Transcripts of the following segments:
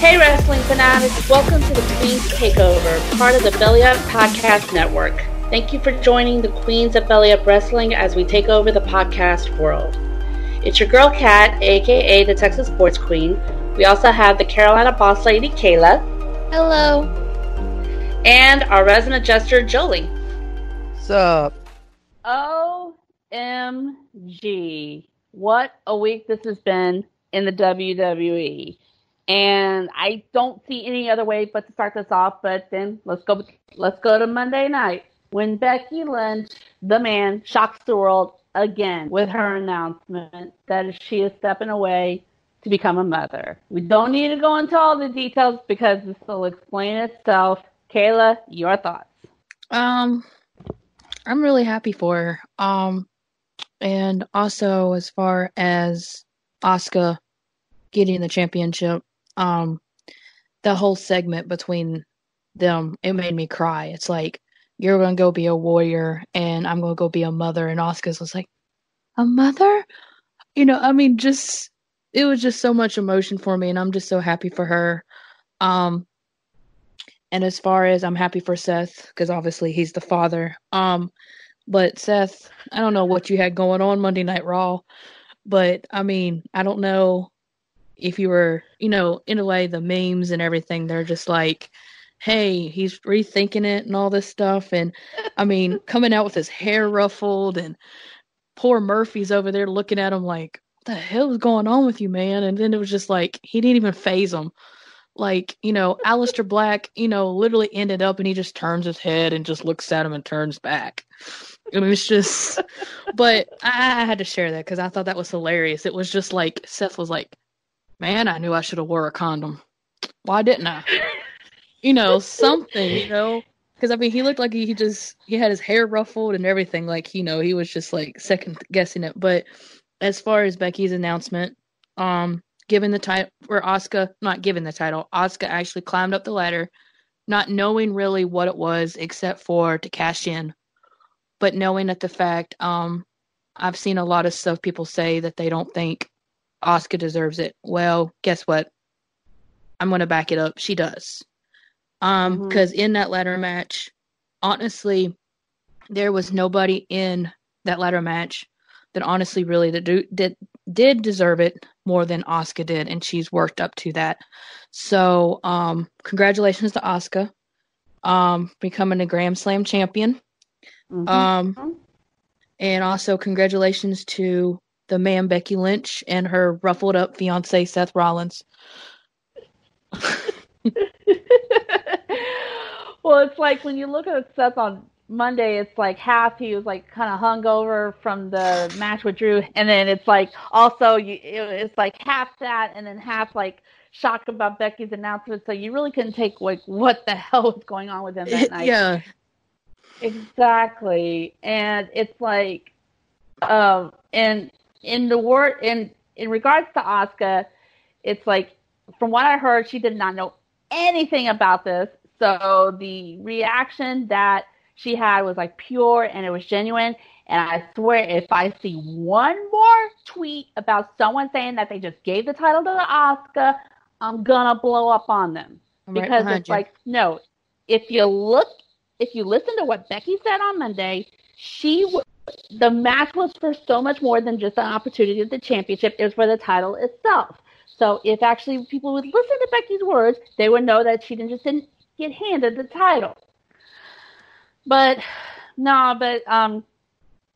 Hey, wrestling fanatics, welcome to the Queen's Takeover, part of the Belly Up Podcast Network. Thank you for joining the Queens of Belly Up Wrestling as we take over the podcast world. It's your girl Kat, aka the Texas Sports Queen. We also have the Carolina Boss Lady Kayla. Hello. And our resident adjuster Jolie. What's up? OMG. What a week this has been in the WWE. And I don't see any other way but to start this off. But then let's go. Let's go to Monday night when Becky Lynch, the man, shocks the world again with her announcement that she is stepping away to become a mother. We don't need to go into all the details because this will explain itself. Kayla, your thoughts? Um, I'm really happy for her. Um, and also as far as Asuka getting the championship, um, the whole segment between them, it made me cry. It's like you're gonna go be a warrior, and I'm gonna go be a mother. And Asuka's was like, a mother, you know. I mean, just it was just so much emotion for me, and I'm just so happy for her. Um, and as far as I'm happy for Seth, because obviously he's the father. Um, but Seth, I don't know what you had going on Monday Night Raw, but I mean, I don't know if you were, you know, in a way, the memes and everything, they're just like, hey, he's rethinking it and all this stuff. And I mean, coming out with his hair ruffled and poor Murphy's over there looking at him like, what the hell is going on with you, man? And then it was just like, he didn't even phase him. Like, you know, Aleister Black, you know, literally ended up and he just turns his head and just looks at him and turns back. I mean, it's just, but I had to share that because I thought that was hilarious. It was just like, Seth was like, man, I knew I should have wore a condom. Why didn't I? You know, something, you know, because I mean, he looked like he, he just he had his hair ruffled and everything. Like, you know, he was just like second guessing it. But as far as Becky's announcement, um, given the title or Asuka, not given the title, Asuka actually climbed up the ladder, not knowing really what it was except for to cash in, but knowing that the fact, um, I've seen a lot of stuff people say that they don't think Asuka deserves it. Well, guess what? I'm going to back it up. She does. Um, because mm-hmm. in that ladder match, honestly, there was nobody in that ladder match that honestly really did did did deserve it more than Asuka did, and she's worked up to that. So, um, congratulations to Asuka, um, becoming a Grand Slam champion. Mm-hmm. Um, and also congratulations to the man Becky Lynch and her ruffled up fiance Seth Rollins. well, it's like when you look at Seth on Monday, it's like half he was like kind of hungover from the match with Drew, and then it's like also you it's like half that, and then half like shocked about Becky's announcement. So you really couldn't take like what the hell was going on with him that night. Yeah, exactly. And it's like, um, and in the word in in regards to Asuka, it's like from what I heard, she did not know anything about this. So the reaction that she had was like pure and it was genuine. And I swear, if I see one more tweet about someone saying that they just gave the title to the Asuka, I'm gonna blow up on them I'm because right it's you. like no. If you look, if you listen to what Becky said on Monday, she w- the match was for so much more than just an opportunity at the championship. It was for the title itself. So if actually people would listen to Becky's words, they would know that she didn't just didn't get handed the title. But no, but um,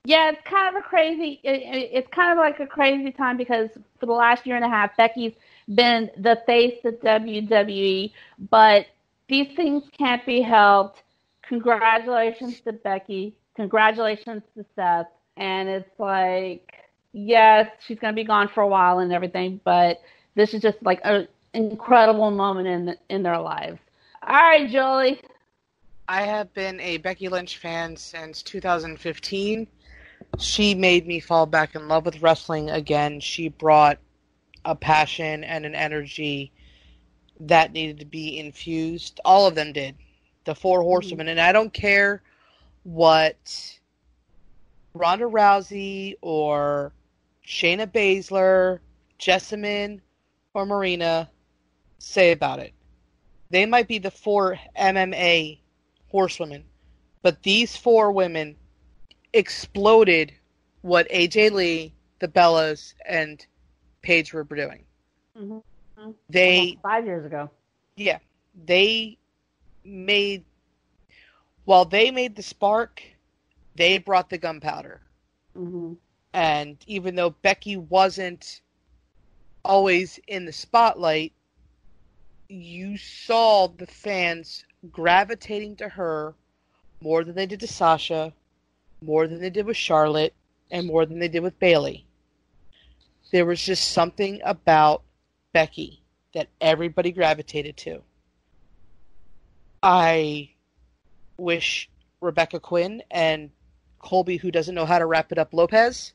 yeah, it's kind of a crazy. It, it's kind of like a crazy time because for the last year and a half, Becky's been the face of WWE, but these things can't be helped. Congratulations to Becky. Congratulations to Seth. And it's like, yes, she's going to be gone for a while and everything, but this is just like an incredible moment in in their lives. All right, Julie. I have been a Becky Lynch fan since 2015. She made me fall back in love with wrestling again. She brought a passion and an energy that needed to be infused. All of them did. The four mm-hmm. horsewomen. And I don't care what Ronda Rousey or Shayna Baszler, Jessamyn or Marina say about it. They might be the four MMA horsewomen, but these four women exploded what AJ Lee, the Bellas, and Paige were doing. Mm-hmm. They Almost five years ago. yeah, they made while they made the spark, they brought the gunpowder. hmm And even though Becky wasn't always in the spotlight, you saw the fans gravitating to her more than they did to Sasha, more than they did with Charlotte, and more than they did with Bayley. There was just something about Becky that everybody gravitated to. I wish Rebecca Quin and Colby, who doesn't know how to wrap it up, Lopez.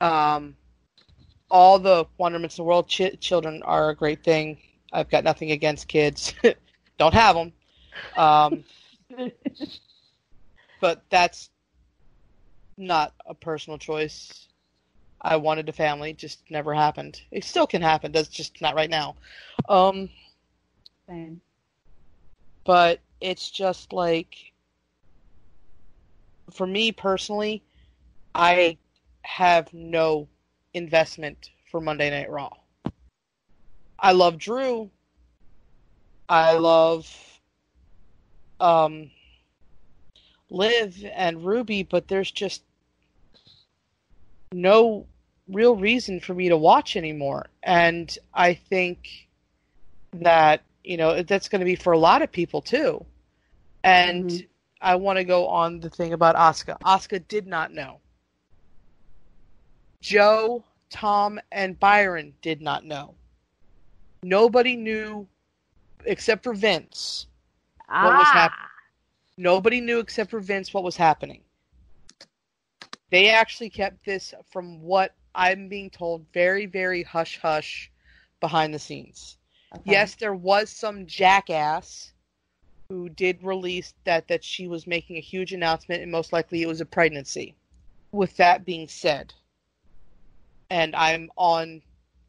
Um, all the Wonderments in the World ch- children are a great thing. I've got nothing against kids. Don't have them. Um, but that's not a personal choice. I wanted a family, just never happened. It still can happen, that's just not right now. Um, Same. but it's just like for me personally i have no investment for monday night raw. I love drew. I love um liv and ruby but there's just no real reason for me to watch anymore. And i think that you know that's going to be for a lot of people too. And Mhm. i want to go on the thing about Asuka Asuka did not know. Joe tom and byron did not know. Nobody knew except for vince What was happening nobody knew except for vince what was happening. They actually kept this from what i'm being told very very hush hush behind the scenes okay. Yes, there was some jackass who did release that that she was making a huge announcement and most likely it was a pregnancy. With that being said, and I'm on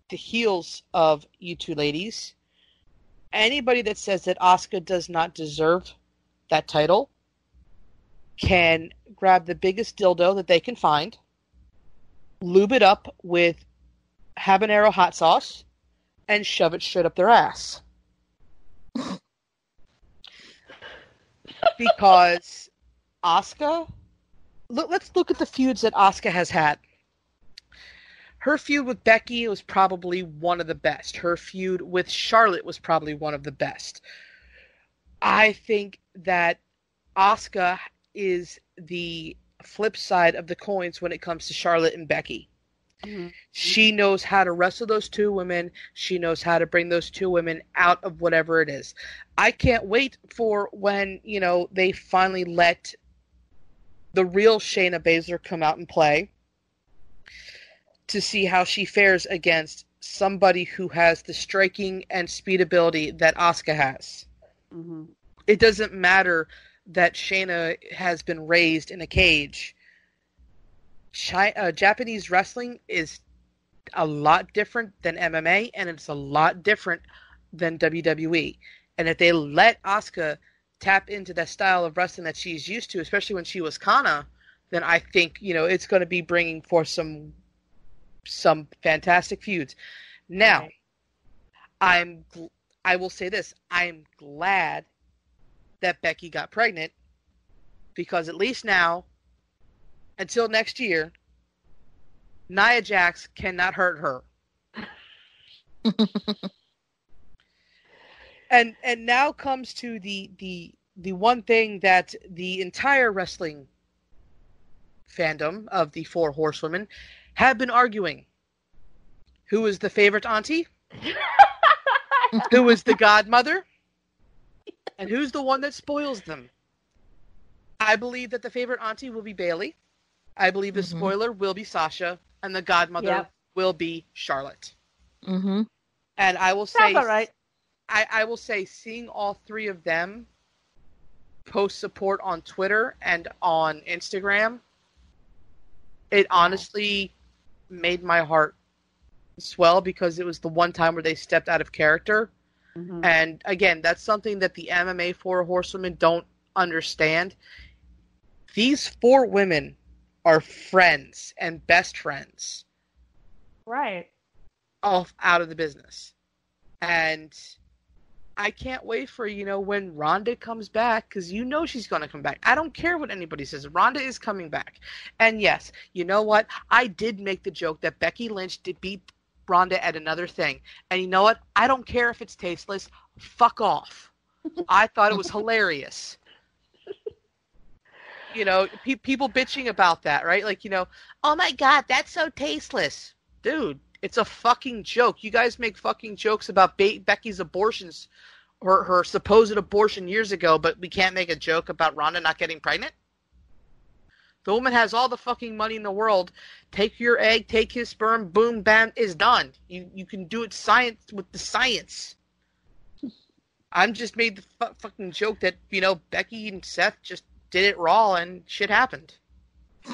the heels of you two ladies, anybody that says that Asuka does not deserve that title can grab the biggest dildo that they can find, lube it up with habanero hot sauce, and shove it straight up their ass. because Asuka, look, let's look at the feuds that Asuka has had. Her feud with Becky was probably one of the best. Her feud with Charlotte was probably one of the best. I think that Asuka is the flip side of the coins when it comes to Charlotte and Becky. Mhm. She knows how to wrestle those two women. She knows how to bring those two women out of whatever it is. I can't wait for when, you know, they finally let the real Shayna Baszler come out and play to see how she fares against somebody who has the striking and speed ability that Asuka has. Mhm. It doesn't matter that Shayna has been raised in a cage. Chi- uh, Japanese wrestling is a lot different than MMA, and it's a lot different than WWE. And if they let Asuka tap into that style of wrestling that she's used to, especially when she was Kana, then I think you know it's going to be bringing forth some some fantastic feuds. Now, Right. I'm gl- I will say this: I'm glad that Becky got pregnant because at least now, until next year, Nia Jax cannot hurt her. and and now comes to the the the one thing that the entire wrestling fandom of the four horsewomen have been arguing. Who is the favorite auntie? Who is the godmother? And who's the one that spoils them? I believe that the favorite auntie will be Bayley. I believe the Mhm. spoiler will be Sasha, and the godmother Yep. will be Charlotte. Mm-hmm. And I will say, all right. I, I will say, seeing all three of them post support on Twitter and on Instagram, it honestly made my heart swell because it was the one time where they stepped out of character Mm-hmm. And again, that's something that the MMA four horsewomen don't understand. These four women are friends and best friends. Right. Off out of the business. And I can't wait for, you know, when Ronda comes back, because you know she's going to come back. I don't care what anybody says. Ronda is coming back. And yes, you know what? I did make the joke that Becky Lynch did beat Ronda at another thing. And you know what? I don't care if it's tasteless. Fuck off. I thought it was hilarious. You know, pe- people bitching about that, right? Like, you know, oh my god, that's so tasteless. Dude, it's a fucking joke. You guys make fucking jokes about Be- Becky's abortions or her supposed abortion years ago, but we can't make a joke about Ronda not getting pregnant? The woman has all the fucking money in the world. Take your egg, take his sperm, boom, bam, is done. You you can do it science with the science. I'm just made the fu- fucking joke that you know Becky and Seth just did it raw and shit happened.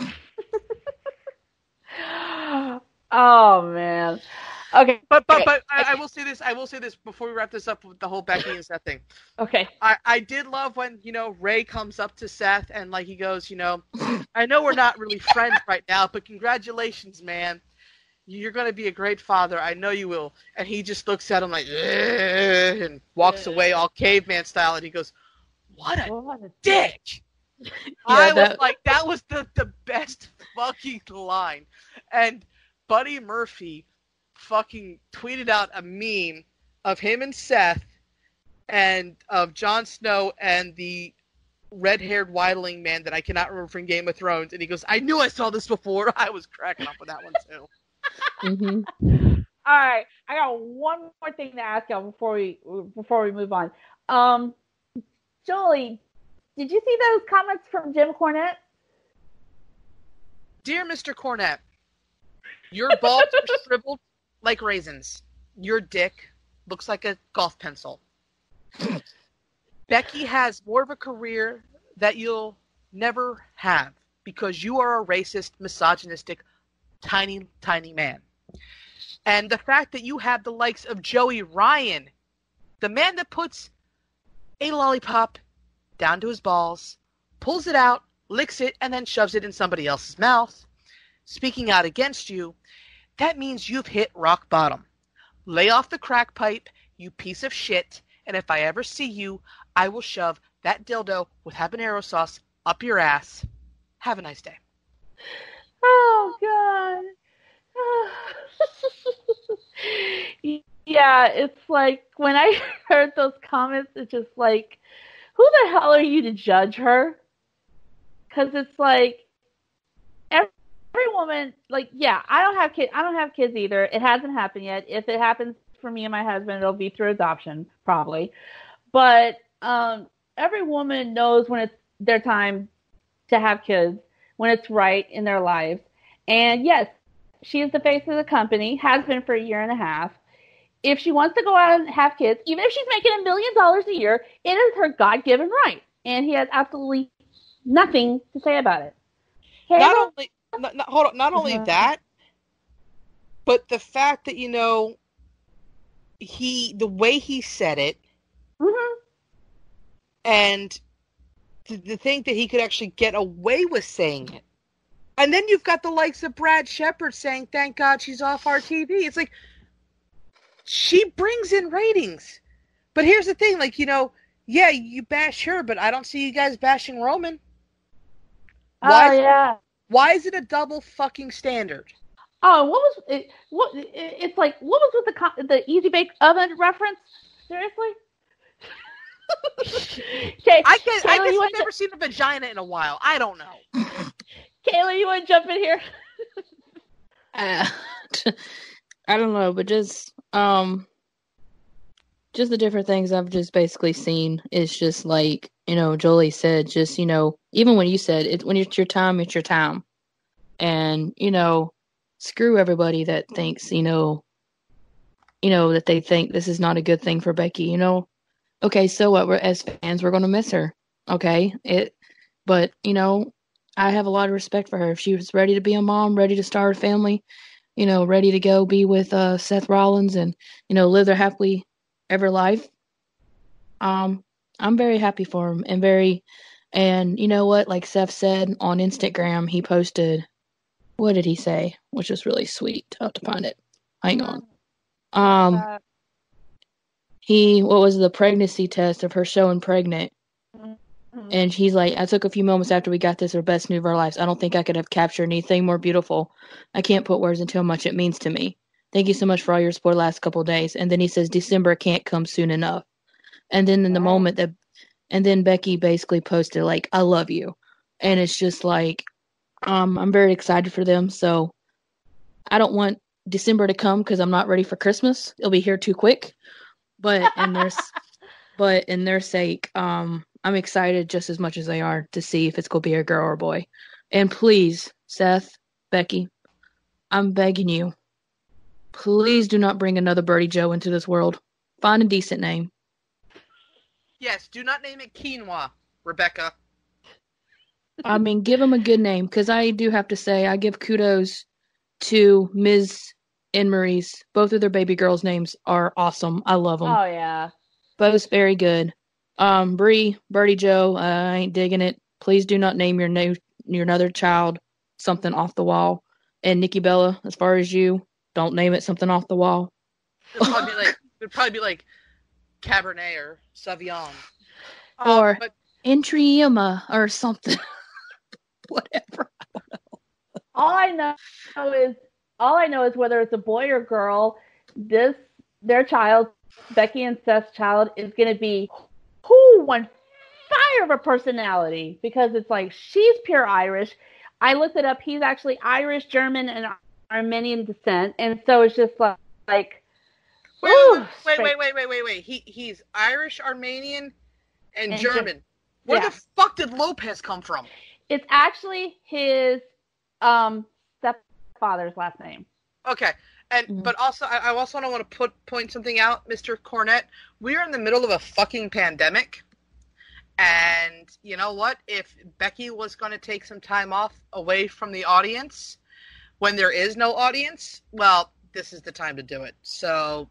oh man. Okay. But but but I, I, will say this. I will say this before we wrap this up with the whole Becky and Seth thing. Okay. I I did love when you know Rey comes up to Seth and like he goes, you know, I know we're not really friends right now, but congratulations, man. You're going to be a great father. I know you will. And he just looks at him like, and walks away all caveman style. And he goes, "What a, what a dick!" yeah, I that... was like, that was the the best fucking line. And Buddy Murphy fucking tweeted out a meme of him and Seth and of Jon Snow and the red-haired wildling man that I cannot remember from Game of Thrones, and he goes, "I knew I saw this before." I was cracking up with that one too. mm-hmm. All right, I got one more thing to ask y'all before we before we move on. Um, Jolie, did you see those comments from Jim Cornette? Dear Mr. Cornette, your balls are shriveled like raisins. Your dick looks like a golf pencil. Becky has more of a career that you'll never have because you are a racist, misogynistic, tiny, tiny man. And the fact that you have the likes of Joey Ryan, the man that puts a lollipop down to his balls, pulls it out, licks it, and then shoves it in somebody else's mouth, speaking out against you, that means you've hit rock bottom. Lay off the crack pipe, you piece of shit, and if I ever see you, I will shove that dildo with habanero sauce up your ass. Have a nice day. Oh, God. yeah, it's like when I heard those comments, it's just like, who the hell are you to judge her? Because it's like, every every woman, like, yeah, I don't have kids. I don't have kids either. It hasn't happened yet. If it happens for me and my husband, it'll be through adoption, probably. But um, every woman knows when it's their time to have kids, when it's right in their lives. And yes, she is the face of the company, has been for a year and a half. If she wants to go out and have kids, even if she's making a million dollars a year, it is her God given right. And he has absolutely nothing to say about it. Not only not, not, hold on, not only uh-huh. that, but the fact that you know he the way he said it, mm-hmm. and to, to think that he could actually get away with saying it. And then you've got the likes of Brad Shepard saying, "Thank God she's off our TV." It's like she brings in ratings. But here's the thing, like, you know, yeah, you bash her, but I don't see you guys bashing Roman. Why, oh yeah. Why is it a double fucking standard? Oh, what was it? What it's like? What was with the the easy bake oven reference? Seriously? okay, I guess, Kayla, I guess I've never seen a vagina in a while. I don't know. Kayla, you want to jump in here? uh, I don't know, but just um, just the different things I've just basically seen. It's just like you know, Jolie said, just, you know, even when you said it, when it's your time, it's your time. And, you know, screw everybody that thinks, you know, you know, that they think this is not a good thing for Becky, you know. Okay, so what? We're as fans, we're going to miss her. Okay. It, but, you know, I have a lot of respect for her. If she was ready to be a mom, ready to start a family, you know, ready to go be with uh, Seth Rollins and, you know, live their happily ever life. Um, I'm very happy for him and very, and you know what? Like Seth said on Instagram, he posted, what did he say? Which was really sweet. I have to find it. Hang on. Um, he what was the pregnancy test of her showing pregnant, mhm. and she's like, I took a few moments after we got this our best news of our lives. I don't think I could have captured anything more beautiful. I can't put words into how much it means to me. Thank you so much for all your support the last couple of days. And then he says December can't come soon enough. And then in the moment that, and then Becky basically posted like, I love you, and it's just like, um, I'm very excited for them. So I don't want December to come because I'm not ready for Christmas. It'll be here too quick. But in their, but in their sake, um, I'm excited just as much as they are to see if it's gonna be a girl or a boy. And please, Seth, Becky, I'm begging you, please do not bring another Birdie Joe into this world. Find a decent name. Yes, do not name it quinoa, Rebecca. I mean, give him a good name because I do have to say I give kudos to Ms. and Marie's. Both of their baby girls' names are awesome. I love them. Oh yeah. Both very good. Um, Brie, Birdie Joe, I ain't digging it. Please do not name your new your another child something off the wall. And Nikki Bella, as far as you, don't name it something off the wall. It'd probably be like it'd probably be like Cabernet or Sauvignon. Um, Or- but Entriema or something. Whatever. All I know is all I know is whether it's a boy or girl, this their child, Becky and Seth's child, is gonna be who one fire of a personality because it's like she's pure Irish. I looked it up. He's actually Irish, German, and Armenian descent, and so it's just like, like wait, Ooh, wait, wait, wait, wait, wait, wait. He he's Irish, Armenian, and, And Ger- German. Where yeah. the fuck did Lopez come from? it's actually his um stepfather's last name. Okay. And Mhm. but also I, I also want to put point something out, Mr. Cornette. We are in the middle of a fucking pandemic. And you know what? If Becky was going to take some time off away from the audience when there is no audience, well, this is the time to do it. So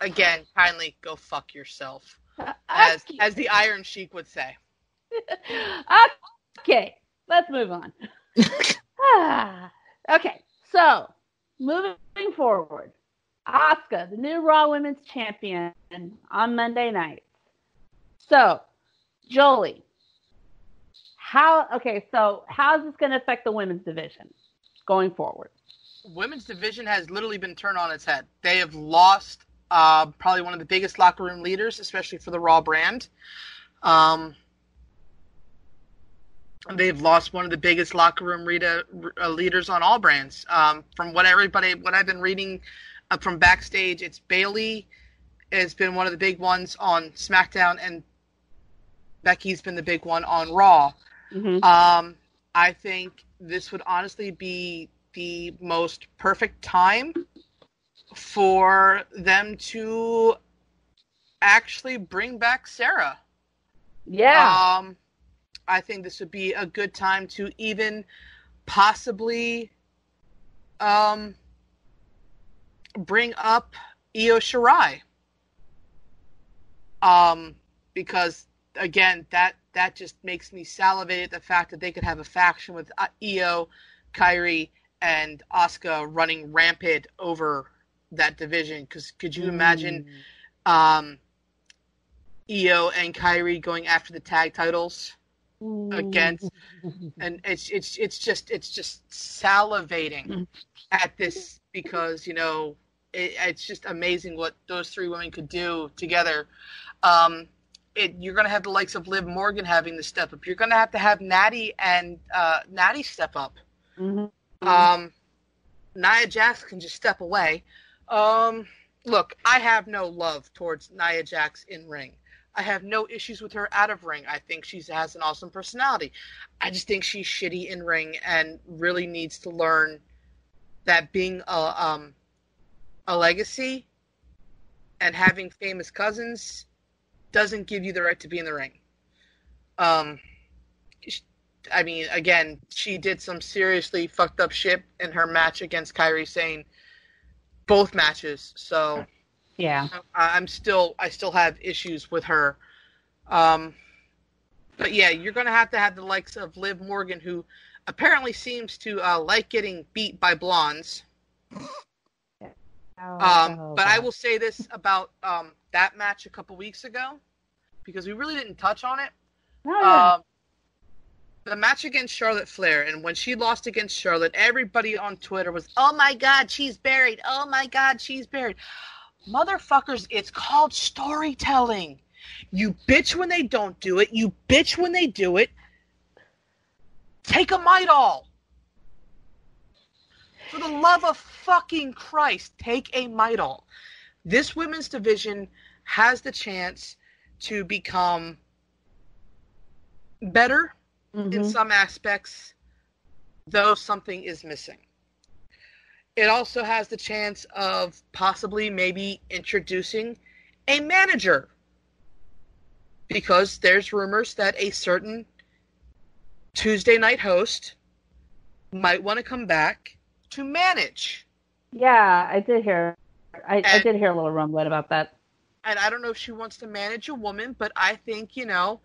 again, kindly go fuck yourself. As Okay. as the Iron Sheik would say. okay, let's move on. Okay, so moving forward, Asuka, the new Raw Women's Champion, on Monday night. So, Jolie, how? Okay, so how is this going to affect the women's division going forward? women's division has literally been turned on its head. They have lost uh, probably one of the biggest locker room leaders, especially for the Raw brand. Um, they've lost one of the biggest locker room reader, uh, leaders on all brands. Um, from what everybody, what I've been reading uh, from backstage, it's Bayley has been one of the big ones on SmackDown, and Becky's been the big one on Raw. Mm-hmm. Um, I think this would honestly be the most perfect time for them to actually bring back Sarah. Yeah, Um, I think this would be a good time to even possibly um, bring up Io Shirai. Um, because again, that that just makes me salivate at the fact that they could have a faction with uh, Io, Kairi, and Asuka running rampant over that division. Because could you imagine um, Io and Kairi going after the tag titles? Against- and it's it's it's just it's just salivating at this because you know it, it's just amazing what those three women could do together. Um, it, you're going to have the likes of Liv Morgan having to step up. You're going to have to have Natty and uh, Natty step up. Mhm. Um, Nia Jax can just step away. Um, look, I have no love towards Nia Jax in ring. I have no issues with her out of ring. I think she has an awesome personality. I just think she's shitty in ring and really needs to learn that being a um a legacy and having famous cousins doesn't give you the right to be in the ring. Um, I mean, again, she did some seriously fucked up shit in her match against Kairi Sane, both matches. So Yeah. I, I'm still I still have issues with her. Um, but yeah, you're gonna have to have the likes of Liv Morgan, who apparently seems to uh, like getting beat by blondes. Um, Oh, but I will say this about um, that match a couple weeks ago, because we really didn't touch on it. Oh, yeah. Um, the match against Charlotte Flair, and when she lost against Charlotte, everybody on Twitter was, "Oh my God, she's buried! Oh my God, she's buried!" Motherfuckers, it's called storytelling. You bitch when they don't do it. You bitch when they do it. Take a Midol. For the love of fucking Christ, take a Midol. This women's division has the chance to become better in Mhm. some aspects, though something is missing. It also has the chance of possibly maybe introducing a manager because there's rumors that a certain Tuesday night host might want to come back to manage. Yeah, I did hear. I, I did hear a little rumbling about that. and I don't know if she wants to manage a woman, but I think, you know,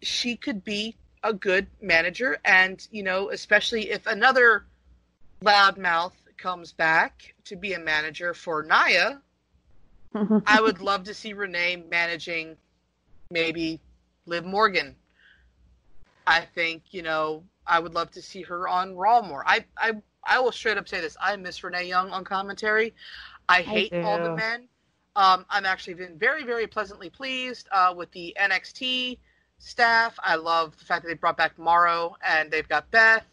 she could be a good manager. And, you know, especially if another loudmouth comes back to be a manager for Nia, I would love to see Renee managing maybe Liv Morgan. I think, you know, I would love to see her on Raw more. I, I, I will straight up say this. I miss Renee Young on commentary. I hate all the men. Um, I'm actually been very, very pleasantly pleased uh, with the NXT staff. I love the fact that they brought back Mauro and they've got Beth.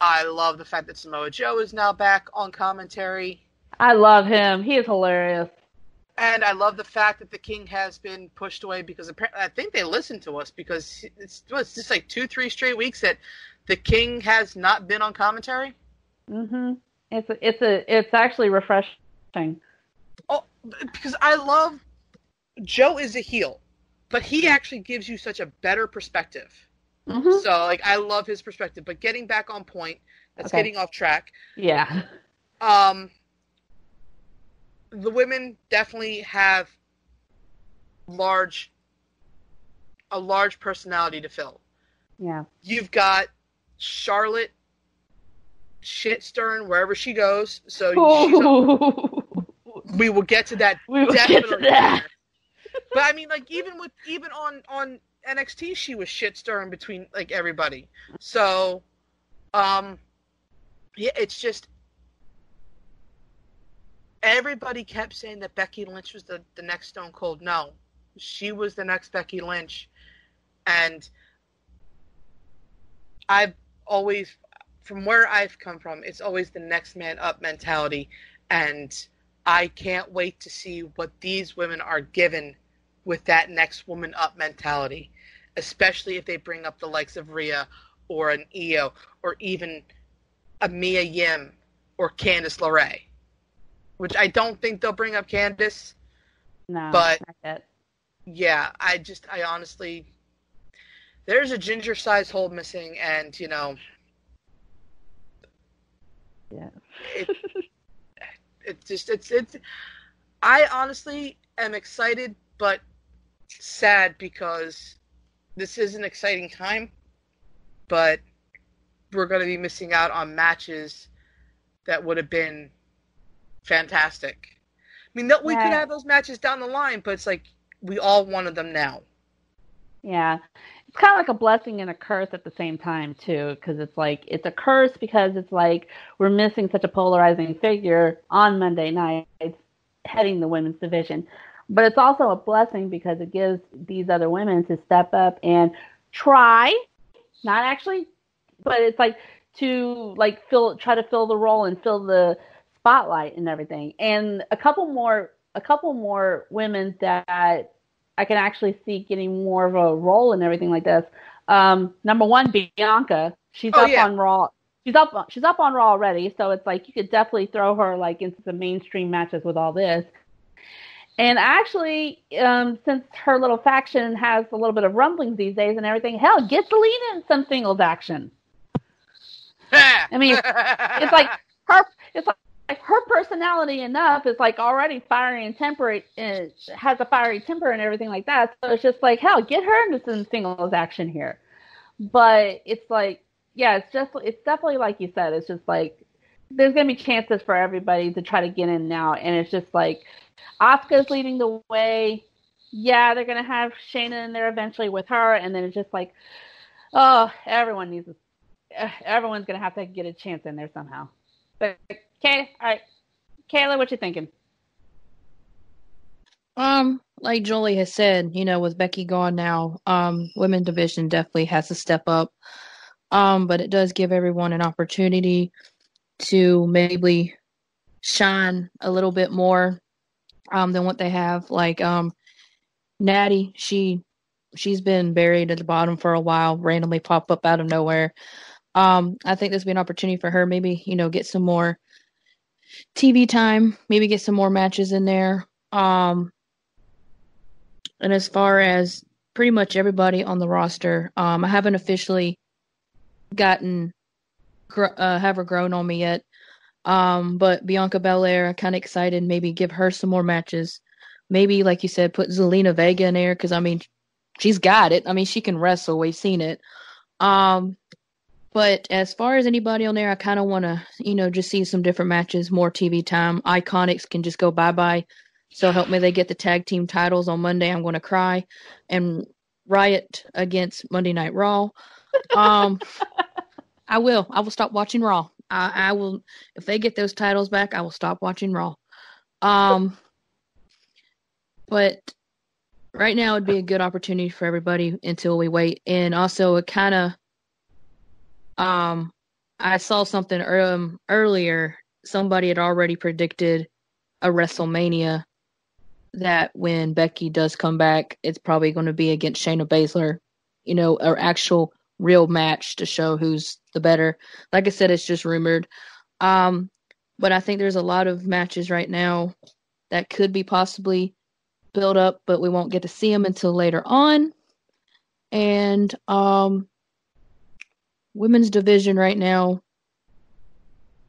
I love the fact that Samoa Joe is now back on commentary. I love him. He is hilarious. And I love the fact that the king has been pushed away because apparently I think they listened to us because it's, it's just like two, three straight weeks that the king has not been on commentary. Mm-hmm. It's a, it's a it's actually refreshing. Oh, because I love Joe is a heel, but he actually gives you such a better perspective. Hmm So like I love his perspective. But getting back on point, that's Okay. getting off track. Yeah. Um, the women definitely have large, a large personality to fill. Yeah. You've got Charlotte shit stirring wherever she goes. So Ooh. we will get to that we will get to that. later. But I mean, like even with even on on NXT, she was shit stirring between like everybody. So, um, yeah, it's just everybody kept saying that Becky Lynch was the the next Stone Cold. No, she was the next Becky Lynch, and I've always, from where I've come from, it's always the next man up mentality, and I can't wait to see what these women are given with that next woman up mentality, especially if they bring up the likes of Rhea or an Io or even a Mia Yim or Candice LeRae, which I don't think they'll bring up Candice. No, But-. Yeah, I just, I honestly, there's a ginger size hole missing, and you know, Yeah. it, it's just it's it's I honestly am excited but sad because this is an exciting time but we're going to be missing out on matches that would have been fantastic. I mean, that we could have those matches down the line, but it's like we all wanted them now. Yeah. It's kind of like a blessing and a curse at the same time, too, because it's like, it's a curse because it's like we're missing such a polarizing figure on Monday nights heading the women's division. But it's also a blessing because it gives these other women to step up and try, not actually, but it's like to like fill, try to fill the role and fill the spotlight and everything. And a couple more, a couple more women that I can actually see getting more of a role and everything like this. Um, number one, Bianca. She's Oh, up yeah. on Raw. She's up. She's up on Raw already, so it's like you could definitely throw her like into some mainstream matches with all this. And actually, um, since her little faction has a little bit of rumblings these days and everything, hell, get Zelina in some singles action. I mean, It's like her. It's like her personality enough is like already fiery and temperate and has a fiery temper and everything like that. So it's just like hell, get her into some singles action here. But it's like, yeah, it's just it's definitely like you said. It's just like there's gonna be chances for everybody to try to get in now, and it's just like Asuka's leading the way. Yeah, they're gonna have Shayna in there eventually with her, and then it's just like, oh, everyone needs, a, everyone's gonna have to get a chance in there somehow. But okay, all right, Kayla, what you thinking? Um, like Julie has said, you know, with Becky gone now, um, women division definitely has to step up. Um, but it does give everyone an opportunity to maybe shine a little bit more um, than what they have. Like um, Natty, she she's been buried at the bottom for a while, randomly pop up out of nowhere. Um, I think this would be an opportunity for her, maybe you know, get some more TV time, maybe get some more matches in there. Um, and as far as pretty much everybody on the roster, um, I haven't officially gotten uh, have her grown on me yet. Um, but Bianca Belair, kind of excited. Maybe give her some more matches. Maybe, like you said, put Zelina Vega in there because I mean, she's got it. I mean, she can wrestle. We've seen it. Um, but as far as anybody on there, I kind of want to, you know, just see some different matches, more TV time. Iconics can just go bye bye. So help me, they get the tag team titles on Monday. I'm going to cry and riot against Monday Night Raw. Um, I will. I will stop watching Raw. I, I will. If they get those titles back, I will stop watching Raw. Um, but right now would be a good opportunity for everybody until we wait. And also, it kind of, um, I saw something um, earlier. Somebody had already predicted a WrestleMania that when Becky does come back, it's probably going to be against Shayna Baszler. You know, or actual real match to show who's the better. Like I said, it's just rumored. Um, but I think there's a lot of matches right now that could be possibly built up, but we won't get to see them until later on. And um, women's division right now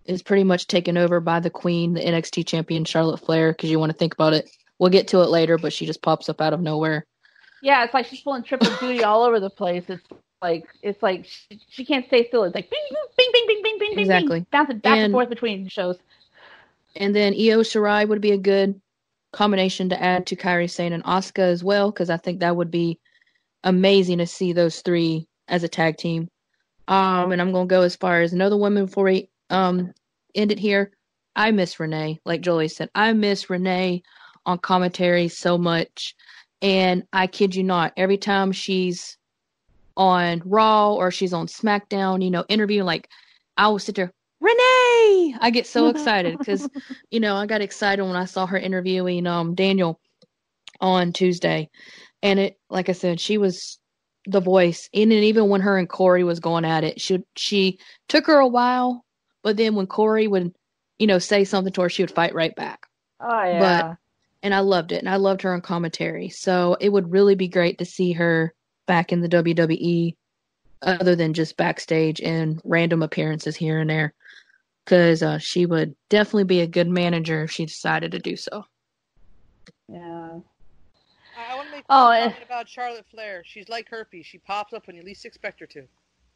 is pretty much taken over by the queen, the NXT champion Charlotte Flair. Because you want to think about it, we'll get to it later, but she just pops up out of nowhere. Yeah, it's like she's pulling triple duty all over the place. It's like it's like she, she can't stay still. It's like bing, bing, bing, bing, bing, bing, exactly. bing, bouncing back and, and forth between shows. And then Io Shirai would be a good combination to add to Kairi Sane and Asuka as well, because I think that would be amazing to see those three as a tag team. Um, and I'm gonna go as far as another woman before we um end it here. I miss Renee, like Jolie said. I miss Renee on commentary so much. And I kid you not, every time she's on Raw or she's on SmackDown, you know, interviewing, like I will sit there, Renee. I get so excited because, you know, I got excited when I saw her interviewing um Daniel on Tuesday, and it, like I said, she was the voice. And even when her and Corey was going at it, she she took her a while, but then when Corey would, you know, say something to her, she would fight right back. Oh yeah. But and I loved it, and I loved her on commentary. So it would really be great to see her back in the WWE other than just backstage and random appearances here and there because uh, she would definitely be a good manager if she decided to do so. Yeah. I want to make oh, eh. about Charlotte Flair. She's like herpes. She pops up when you least expect her to.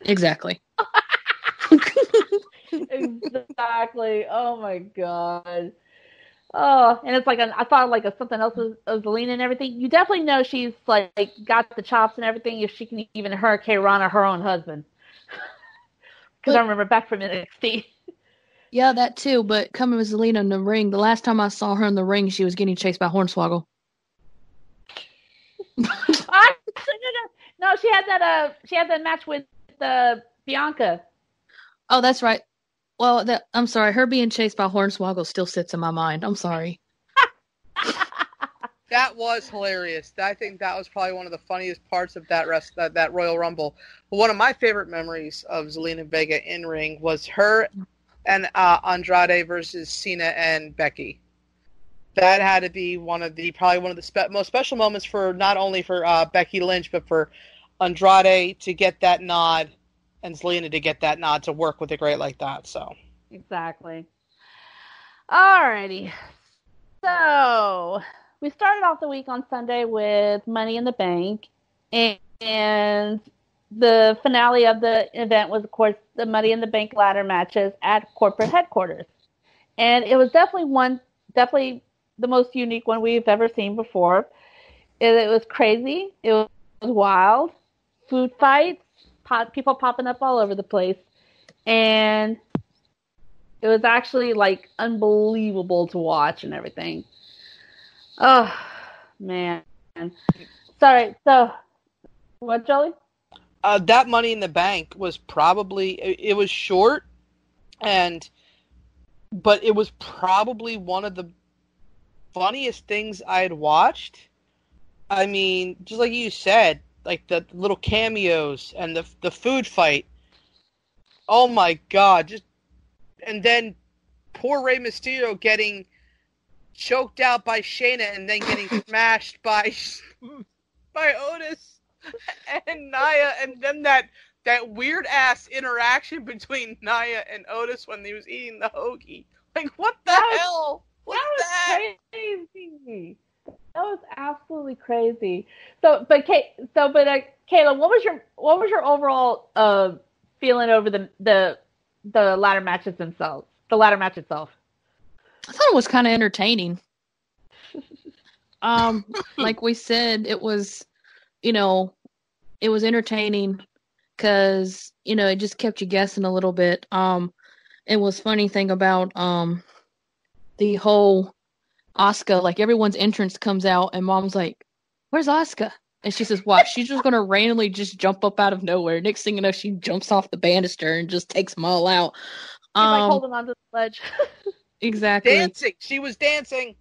Exactly. exactly. Oh my god. Oh, and it's like an, I thought like a, something else was of Zelina and everything. You definitely know she's like got the chops and everything. If she can even hurricanrana her own husband, because I remember back from NXT. Yeah, that too. But coming with Zelina in the ring, the last time I saw her in the ring, she was getting chased by Hornswoggle. No, no, she had that. Uh, she had that match with uh, Bianca. Oh, that's right. Well, that, I'm sorry. Her being chased by Hornswoggle still sits in my mind. I'm sorry. that was hilarious. I think that was probably one of the funniest parts of that rest that, that Royal Rumble. But one of my favorite memories of Zelina Vega in ring was her and uh, Andrade versus Cena and Becky. That had to be one of the probably one of the spe- most special moments for not only for uh, Becky Lynch but for Andrade to get that nod and Zelina to get that nod to work with a great like that. So exactly. Alrighty. So we started off the week on Sunday with Money in the Bank, and, and the finale of the event was, of course, the Money in the Bank ladder matches at corporate headquarters, and it was definitely one, definitely the most unique one we've ever seen before. It, it was crazy. It was wild. Food fights, pop, people popping up all over the place, and it was actually like unbelievable to watch and everything. Oh man. Sorry. So, what, Jolie? Uh, that Money in the Bank was probably it, it was short, and but it was probably one of the funniest things I had watched. I mean, just like you said, like the little cameos and the the food fight. Oh my god! Just and then poor Rey Mysterio getting choked out by Shayna and then getting smashed by by Otis and Nia, and then that that weird ass interaction between Nia and Otis when he was eating the hoagie. Like what the That hell? What's that that? was crazy. That was absolutely crazy. So, but Kate, so but uh, Kayla, what was your what was your overall uh, feeling over the the the ladder matches themselves? The ladder match itself. I thought it was kind of entertaining. Um, like we said, it was, you know, it was entertaining because you know it just kept you guessing a little bit. Um, it was funny thing about um the whole Asuka, like everyone's entrance comes out and mom's like, "Where's Asuka?" And she says, "What? She's just gonna randomly just jump up out of nowhere." Next thing you know, she jumps off the banister and just takes them all out. She's like Um, holding onto the ledge. exactly. Dancing. She was dancing.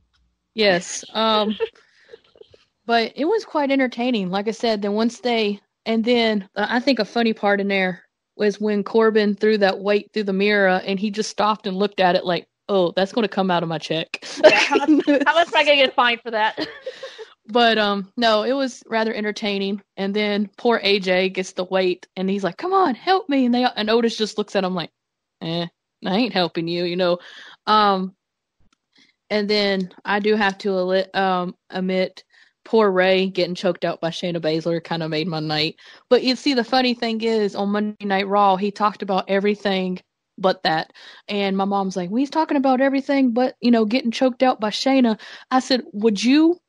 Yes. Um but it was quite entertaining. Like I said, then once they and then uh, I think a funny part in there was when Corbin threw that weight through the mirror and he just stopped and looked at it like, "Oh, that's going to come out of my check." how much How much am I gonna get fined for that? but um no, it was rather entertaining. And then poor AJ gets the weight and he's like, "Come on, help me." And they and Otis just looks at him like, "Eh, I ain't helping you," you know. Um and then I do have to um admit poor Rey getting choked out by Shayna Baszler kind of made my night. But you see the funny thing is on Monday Night Raw, he talked about everything but that. And my mom's like, "We he's talking about everything but, you know, getting choked out by Shayna." I said, "Would you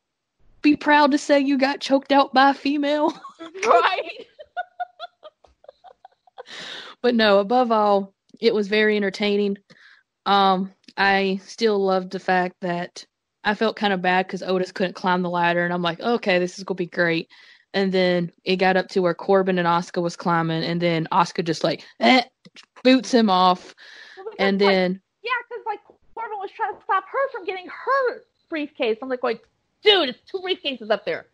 be proud to say you got choked out by a female?" right. but no, above all, it was very entertaining. Um, I still loved the fact that I felt kind of bad because Otis couldn't climb the ladder, and I'm like, okay, this is gonna be great. And then it got up to where Corbin and Asuka was climbing, and then Asuka just like eh, boots him off, Well, and like, then yeah, because like Corbin was trying to stop her from getting her briefcase. I'm like, going, dude, it's two briefcases up there.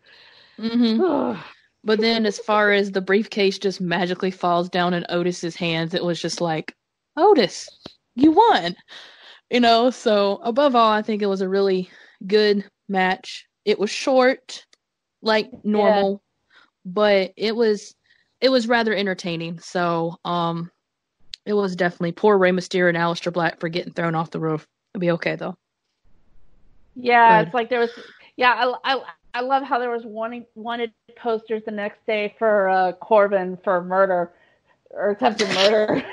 mhm. But then, as far as the briefcase just magically falls down in Otis's hands, it was just like, Otis, you won. You know, so above all, I think it was a really good match. It was short, like normal, but it was it was rather entertaining. So, um, it was definitely poor Rey Mysterio and Aleister Black for getting thrown off the roof. It'll be okay though. Yeah, Good. it's like there was. Yeah, I, I, I love how there was wanting, wanted posters the next day for uh, Corbin for murder or attempted murder.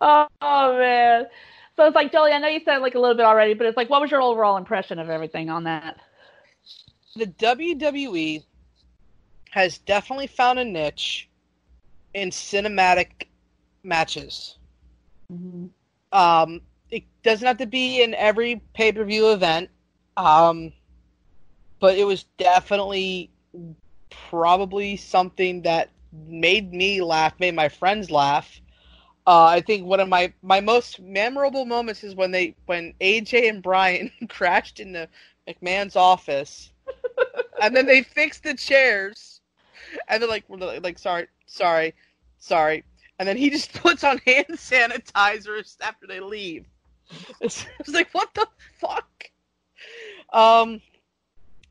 oh, oh, man. So it's like Jolie. I know you said like a little bit already, but it's like, what was your overall impression of everything on that? the WWE has definitely found a niche in cinematic matches. Um, it doesn't have to be in every pay per view event, um, but it was definitely probably something that made me laugh, made my friends laugh. Uh, I think one of my, my most memorable moments is when they when AJ and Bryan crashed into McMahon's office, and then they fixed the chairs, and they're like, like, sorry, sorry, sorry, and then he just puts on hand sanitizers after they leave. It's, it's like, what the fuck? Um,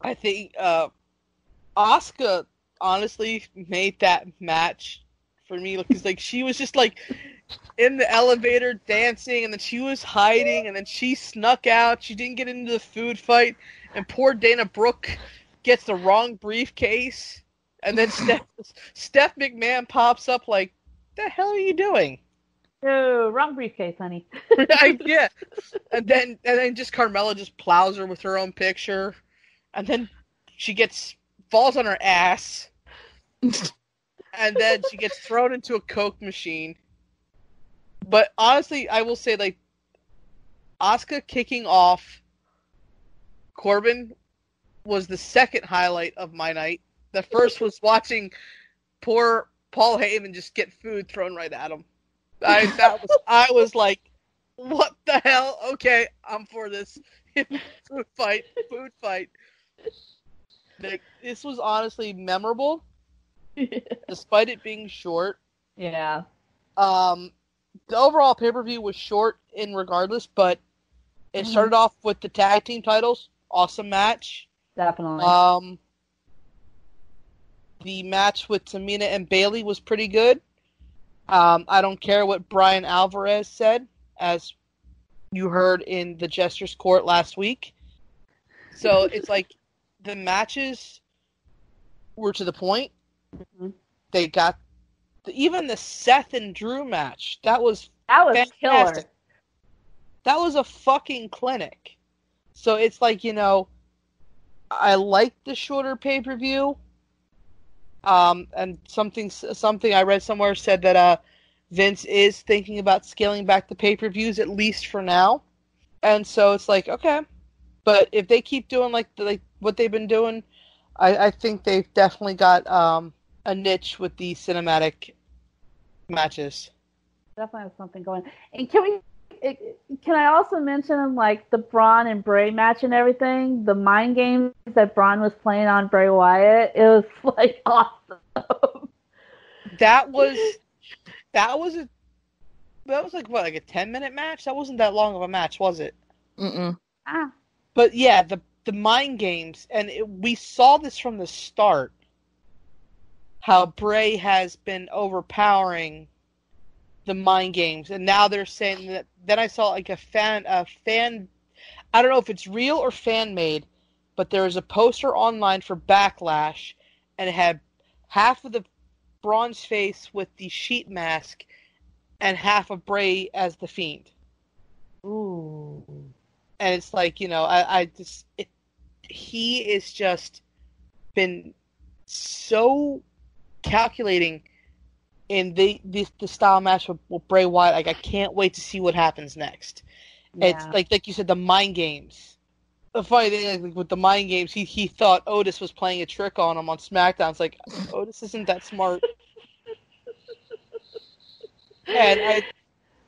I think uh, Asuka honestly made that match for me because like she was just like in the elevator dancing, and then she was hiding, and then she snuck out. She didn't get into the food fight, and poor Dana Brooke gets the wrong briefcase, and then Steph, Steph McMahon pops up like, "The hell are you doing?" Oh, wrong briefcase, honey. Yeah, and then and then just Carmella just plows her with her own picture, and then she gets falls on her ass, and then she gets thrown into a coke machine. But honestly, I will say like Asuka kicking off Corbin was the second highlight of my night. The first was watching poor Paul Heyman just get food thrown right at him. I that was I was like, what the hell? Okay, I'm for this food fight. Food fight. Like, this was honestly memorable, despite it being short. yeah. Um, the overall pay per view was short in regardless, but it Mhm. started off with the tag team titles. Awesome match. Definitely. Um, the match with Tamina and Bayley was pretty good. Um, I don't care what Bryan Alvarez said, as you heard in the Jester's Court last week. So it's like the matches were to the point. Mhm. They got even the Seth and Drew match. That was that was fantastic. killer. that was a fucking clinic. So it's like, you know, I like the shorter pay per view. Um, and something something I read somewhere said that uh, Vince is thinking about scaling back the pay per views at least for now. And so it's like, okay, but if they keep doing like the, like what they've been doing, I, I think they've definitely got um, a niche with the cinematic matches. Definitely something going. And can we? It- Can I also mention like the Braun and Bray match and everything? The mind games that Braun was playing on Bray Wyatt. It was like awesome. that was that was a that was like what like a 10 minute match that wasn't that long of a match was it Mm-mm. ah, but yeah the the mind games and it, we saw this from the start how bray has been overpowering the mind games and now they're saying that then i saw like a fan a fan i don't know if it's real or fan made but there was a poster online for backlash and it had half of the Braun's face with the sheet mask and half of bray as the fiend. Ooh, and it's like you know i, I just it, he is just been so calculating in the the, the style match with, with Bray Wyatt. Like I can't wait to see what happens next. It's like like you said, the mind games. The funny thing like, with the mind games, he he thought Otis was playing a trick on him on SmackDown. It's like Otis isn't that smart. and I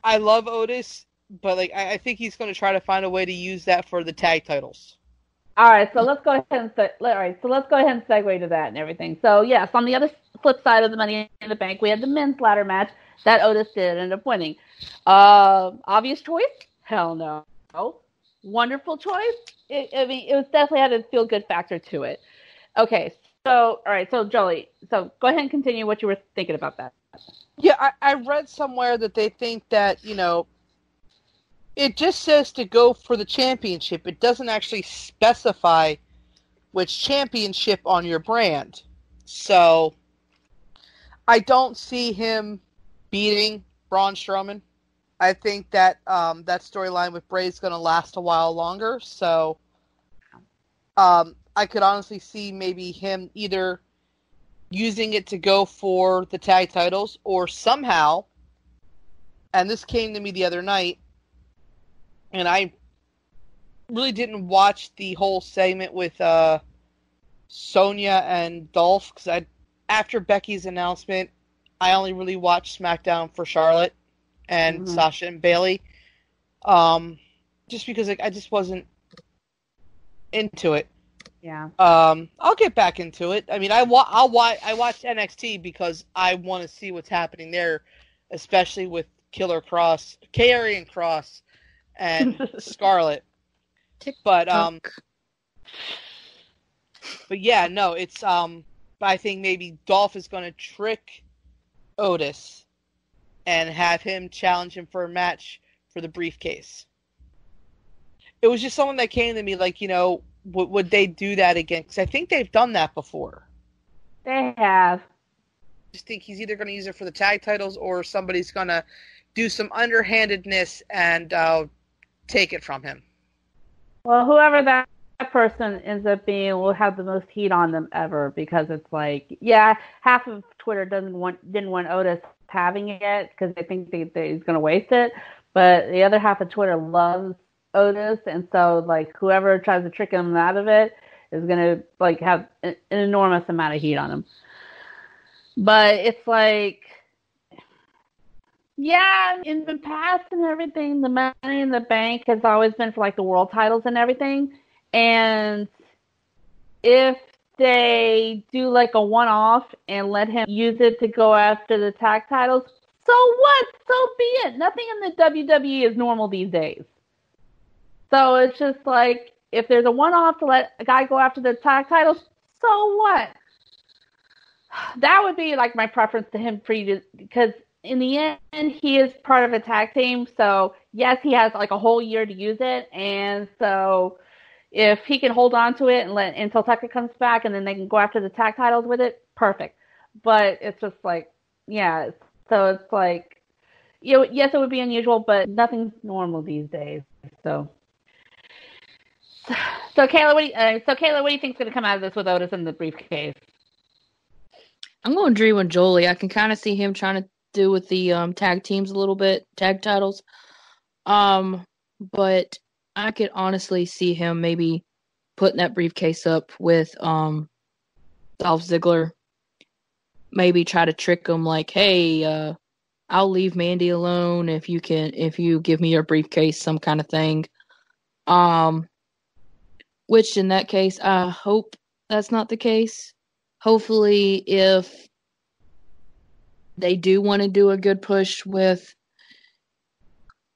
I love Otis, but like I, I think he's going to try to find a way to use that for the tag titles. All right, so let's go ahead and se- all right, so let's go ahead and segue to that and everything. So yes, on the other flip side of the Money in the Bank, we had the men's ladder match that Otis did end up winning. Uh, obvious choice? Hell no. Wonderful choice? It, I mean, it was definitely had a feel good factor to it. Okay, so all right, so Jolie, so go ahead and continue what you were thinking about that. Yeah, I, I read somewhere that they think that, you know, it just says to go for the championship. It doesn't actually specify which championship on your brand. So I don't see him beating Braun Strowman. I think that um, that storyline with Bray is going to last a while longer. So um, I could honestly see maybe him either using it to go for the tag titles or somehow and this came to me the other night and I really didn't watch the whole segment with uh Sonya and Dolph cuz I after Becky's announcement I only really watched SmackDown for Charlotte and Mhm. Sasha and Bayley um just because like, I just wasn't into it Yeah. um, I'll get back into it. I mean, I wa- I'll wa- I watch NXT because I want to see what's happening there, especially with Killer Kross, Karrion Kross, and Scarlett. But um, but yeah, no, it's um, I think maybe Dolph is going to trick Otis and have him challenge him for a match for the briefcase. It was just someone that came to me like, you know, w- would they do that again? Because I think they've done that before. They have. I just think he's either going to use it for the tag titles or somebody's going to do some underhandedness and uh, take it from him. Well, whoever that person ends up being will have the most heat on them ever because it's like, yeah, half of Twitter doesn't want didn't want Otis having it because they think they, he's going to waste it, but the other half of Twitter loves Otis, and so like whoever tries to trick him out of it is going to like have an, an enormous amount of heat on him. But it's like yeah, in the past and everything, the money in the bank has always been for like the world titles and everything. And if they do like a one off and let him use it to go after the tag titles, so what? So be it. Nothing in the WWE is normal these days. So it's just like if there's a one off to let a guy go after the tag titles, so what? That would be like my preference to him for you to because in the end, he is part of a tag team. So yes, he has like a whole year to use it, and so if he can hold on to it and let until Tucker comes back, and then they can go after the tag titles with it, perfect. But it's just like, yeah. So it's like, you know, yes, it would be unusual, but nothing's normal these days. So. So Kayla, what do you, uh, so Kayla, what do you think's going to come out of this with Otis in the briefcase? I'm going to Dream and Jolie. I can kind of see him trying to do with the um, tag teams a little bit, tag titles. Um, but I could honestly see him maybe putting that briefcase up with um, Dolph Ziggler. Maybe try to trick him like, "Hey, uh, I'll leave Mandy alone if you can if you give me your briefcase, some kind of thing." Um, which in that case, I hope that's not the case. Hopefully, if they do want to do a good push with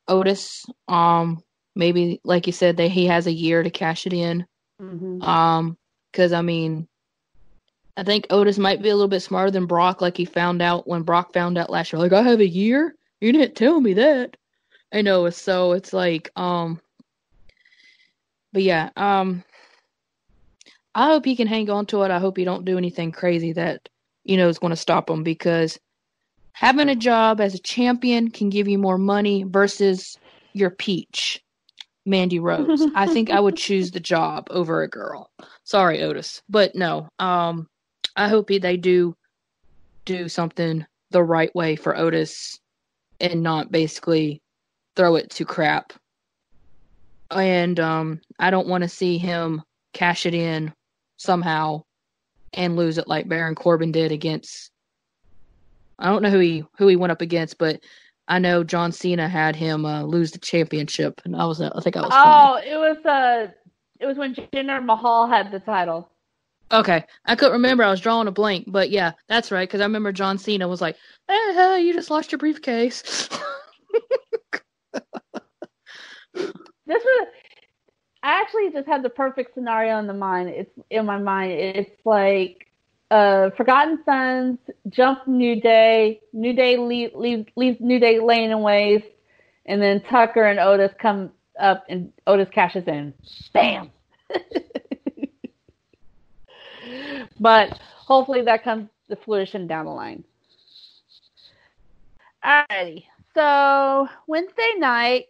Otis. Um, maybe like you said, that he has a year to cash it in. Mm-hmm. Um, because I mean, I think Otis might be a little bit smarter than Brock. Like he found out when Brock found out last year, like I have a year. You didn't tell me that. I know. So it's like, um, but yeah, um, I hope he can hang on to it. I hope he don't do anything crazy that you know is going to stop him because having a job as a champion can give you more money versus your peach, Mandy Rose. I think I would choose the job over a girl. Sorry, Otis, but no. Um, I hope they do do something the right way for Otis and not basically throw it to crap. And um, I don't want to see him cash it in somehow and lose it like Baron Corbin did against I don't know who he who he went up against, but I know John Cena had him uh, lose the championship, and I was I think I was. Oh, funny. it was uh, it was when Jinder Mahal had the title. Okay, I couldn't remember. I was drawing a blank, but yeah, that's right. Because I remember John Cena was like, "Hey, hey you just lost your briefcase." this was. I actually just had the perfect scenario in the mind. It's in my mind. It's like uh, Forgotten Sons, jump New Day, New Day leave, leave, leaves New Day laying in waste, and then Tucker and Otis come up and Otis cashes in. Bam! but hopefully that comes to fruition down the line. Alrighty. So Wednesday night,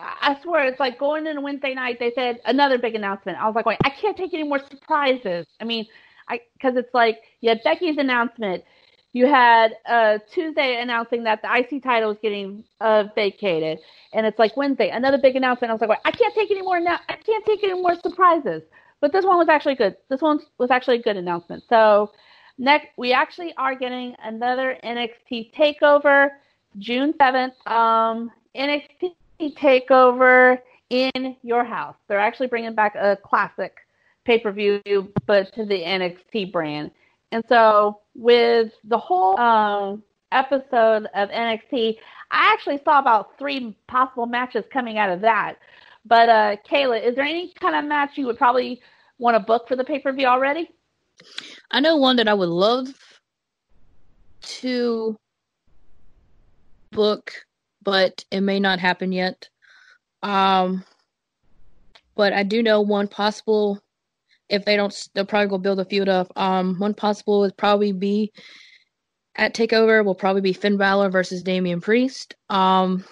I swear it's like going into Wednesday night. They said another big announcement. I was like, I can't take any more surprises. I mean, because it's like you had Becky's announcement, you had uh, Tuesday announcing that the IC title was getting uh, vacated, and it's like Wednesday another big announcement. I was like, well, I can't take any more now. I can't take any more surprises. But this one was actually good. This one was actually a good announcement. So next, we actually are getting another NXT takeover June seventh. Um, NXT takeover in your house. They're actually bringing back a classic pay per view, but to the NXT brand. And so with the whole um, episode of NXT, I actually saw about three possible matches coming out of that. But uh, Kayla, is there any kind of match you would probably want to book for the pay per view already? I know one that I would love to book, but it may not happen yet. Um, but I do know one possible. If they don't, they'll probably go build a feud of. Um, one possible would probably be at Takeover. Will probably be Finn Balor versus Damian Priest. Um,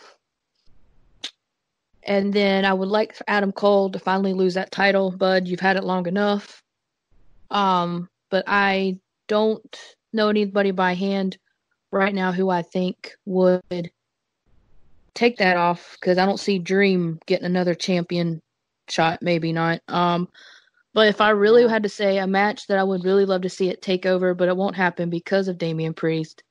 and then I would like Adam Cole to finally lose that title. Bud, you've had it long enough. Um, but I don't know anybody by hand right now who I think would take that off because I don't see Dream getting another champion shot. Maybe not. Um, but if I really had to say a match that I would really love to see it take over, but it won't happen because of Damian Priest,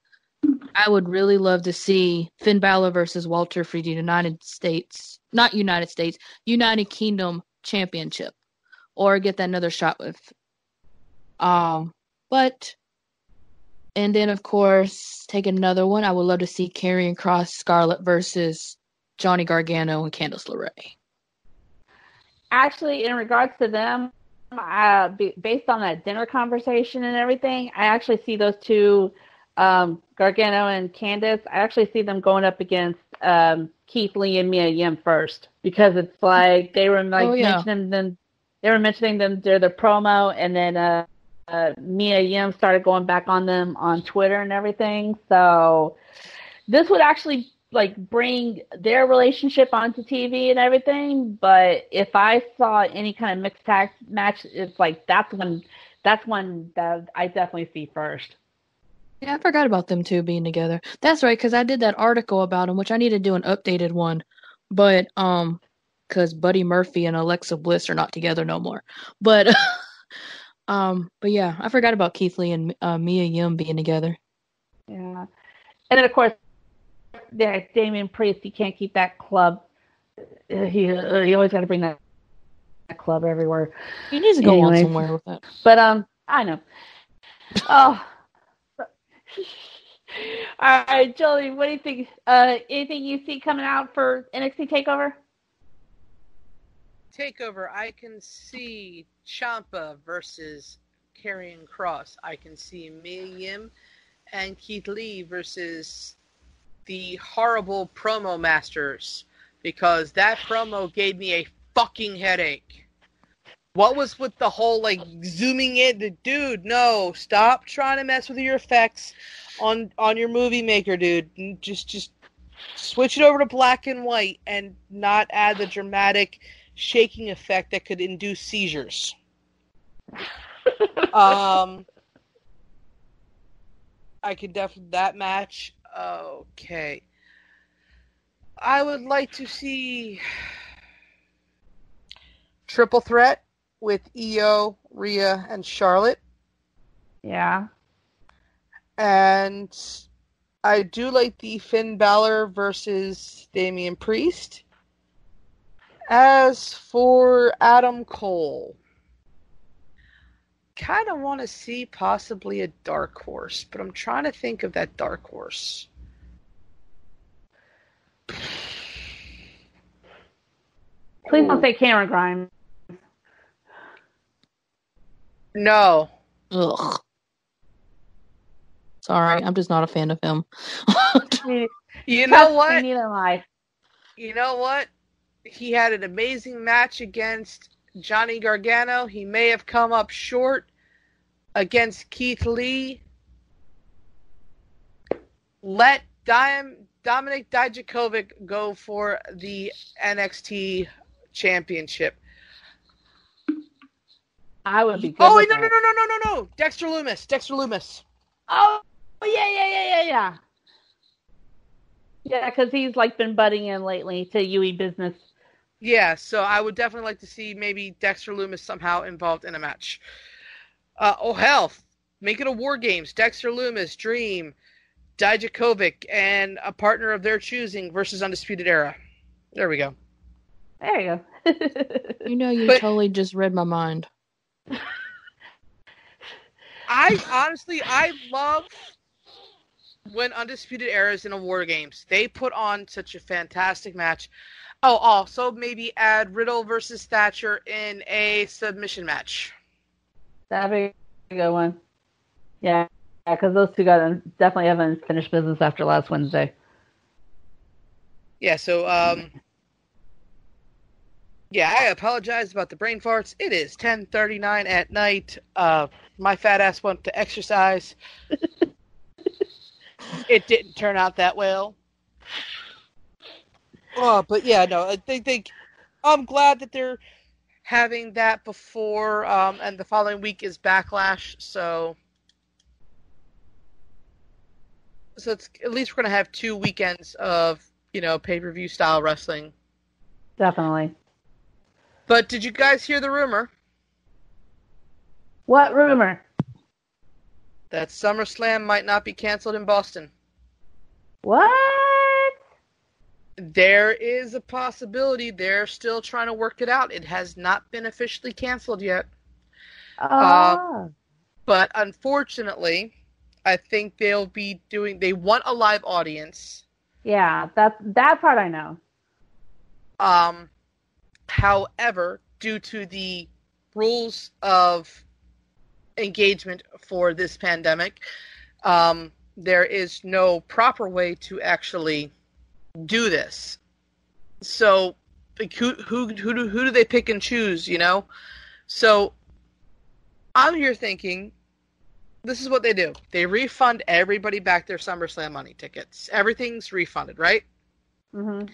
I would really love to see Finn Balor versus Walter for the United States, not United States, United Kingdom Championship, or get that another shot with. Um, but and then of course take another one. I would love to see Karrion Kross Scarlett versus Johnny Gargano and Candice LeRae. Actually, in regards to them, uh, based on that dinner conversation and everything, I actually see those two um, Gargano and Candice, I actually see them going up against um, Keith Lee and Mia Yim first because it's like they were like oh, yeah. mentioning them, they were mentioning them during the promo, and then uh, uh, Mia Yim started going back on them on Twitter and everything. So this would actually like bring their relationship onto TV and everything. But if I saw any kind of mixed tag match, it's like that's when that's one that I definitely see first. Yeah, I forgot about them two being together. That's right, because I did that article about them, which I need to do an updated one. But um, because Buddy Murphy and Alexa Bliss are not together no more. But um, but yeah, I forgot about Keith Lee and uh, Mia Yim being together. Yeah, and then of course, yeah, Damian Priest. He can't keep that club. Uh, he uh, he always got to bring that, that club everywhere. He needs to go on somewhere with that. But um, I know. oh. All right, Jolie, what do you think? Uh, anything you see coming out for NXT Takeover? Takeover, I can see Ciampa versus Karrion Kross. I can see Mia Yim and Keith Lee versus the horrible promo masters because that promo gave me a fucking headache. What was with the whole like zooming in? The Dude, no, stop trying to mess with your effects on on your movie maker, dude. Just just switch it over to black and white and not add the dramatic shaking effect that could induce seizures. um, I could definitely that match. Okay, I would like to see triple threat with Io, Rhea, and Charlotte. Yeah. And I do like the Finn Balor versus Damian Priest. As for Adam Cole, kind of want to see possibly a dark horse, but I'm trying to think of that dark horse. Please don't say Cameron Grimes. No. Ugh. Sorry, I'm just not a fan of him. you know what? Neither am I. You know what? He had an amazing match against Johnny Gargano. He may have come up short against Keith Lee. Let Dime, Dominik Dijakovic go for the NXT championship. I would be. oh wait, no, no, no, no, no, no, no! Dexter Lumis, Dexter Lumis. Oh, yeah, yeah, yeah, yeah, yeah. Yeah, because he's like been butting in lately to UE business. Yeah, so I would definitely like to see maybe Dexter Lumis somehow involved in a match. Uh, oh hell, make it a War Games. Dexter Lumis, Dream, Dijakovic, and a partner of their choosing versus Undisputed Era. There we go. There you go. you know, you but, totally just read my mind. I honestly, I love when Undisputed Era is in a War Games. They put on such a fantastic match. Oh, also maybe add Riddle versus Thatcher in a submission match. That'd be a good one. Yeah, because those two got definitely haven't finished business after last Wednesday. Yeah, so um yeah, I apologize about the brain farts. It is 10:39 at night. Uh my fat ass went to exercise. it didn't turn out that well. Oh, but yeah, no, I think, think I'm glad that they're having that before um and the following week is backlash, so so it's at least we're gonna have two weekends of you know pay per view style wrestling. Definitely. But did you guys hear the rumor What rumor? that SummerSlam might not be canceled in Boston? What? There is a possibility. They're still trying to work it out. It has not been officially canceled yet. Oh. But unfortunately, I think they'll be doing. They want a live audience. yeah, that that part I know. Um, however, due to the rules of engagement for this pandemic, um, there is no proper way to actually do this. So, like, who who who do who do they pick and choose? You know, so I'm here thinking. This is what they do. They refund everybody back their SummerSlam money tickets. Everything's refunded, right? Mm-hmm.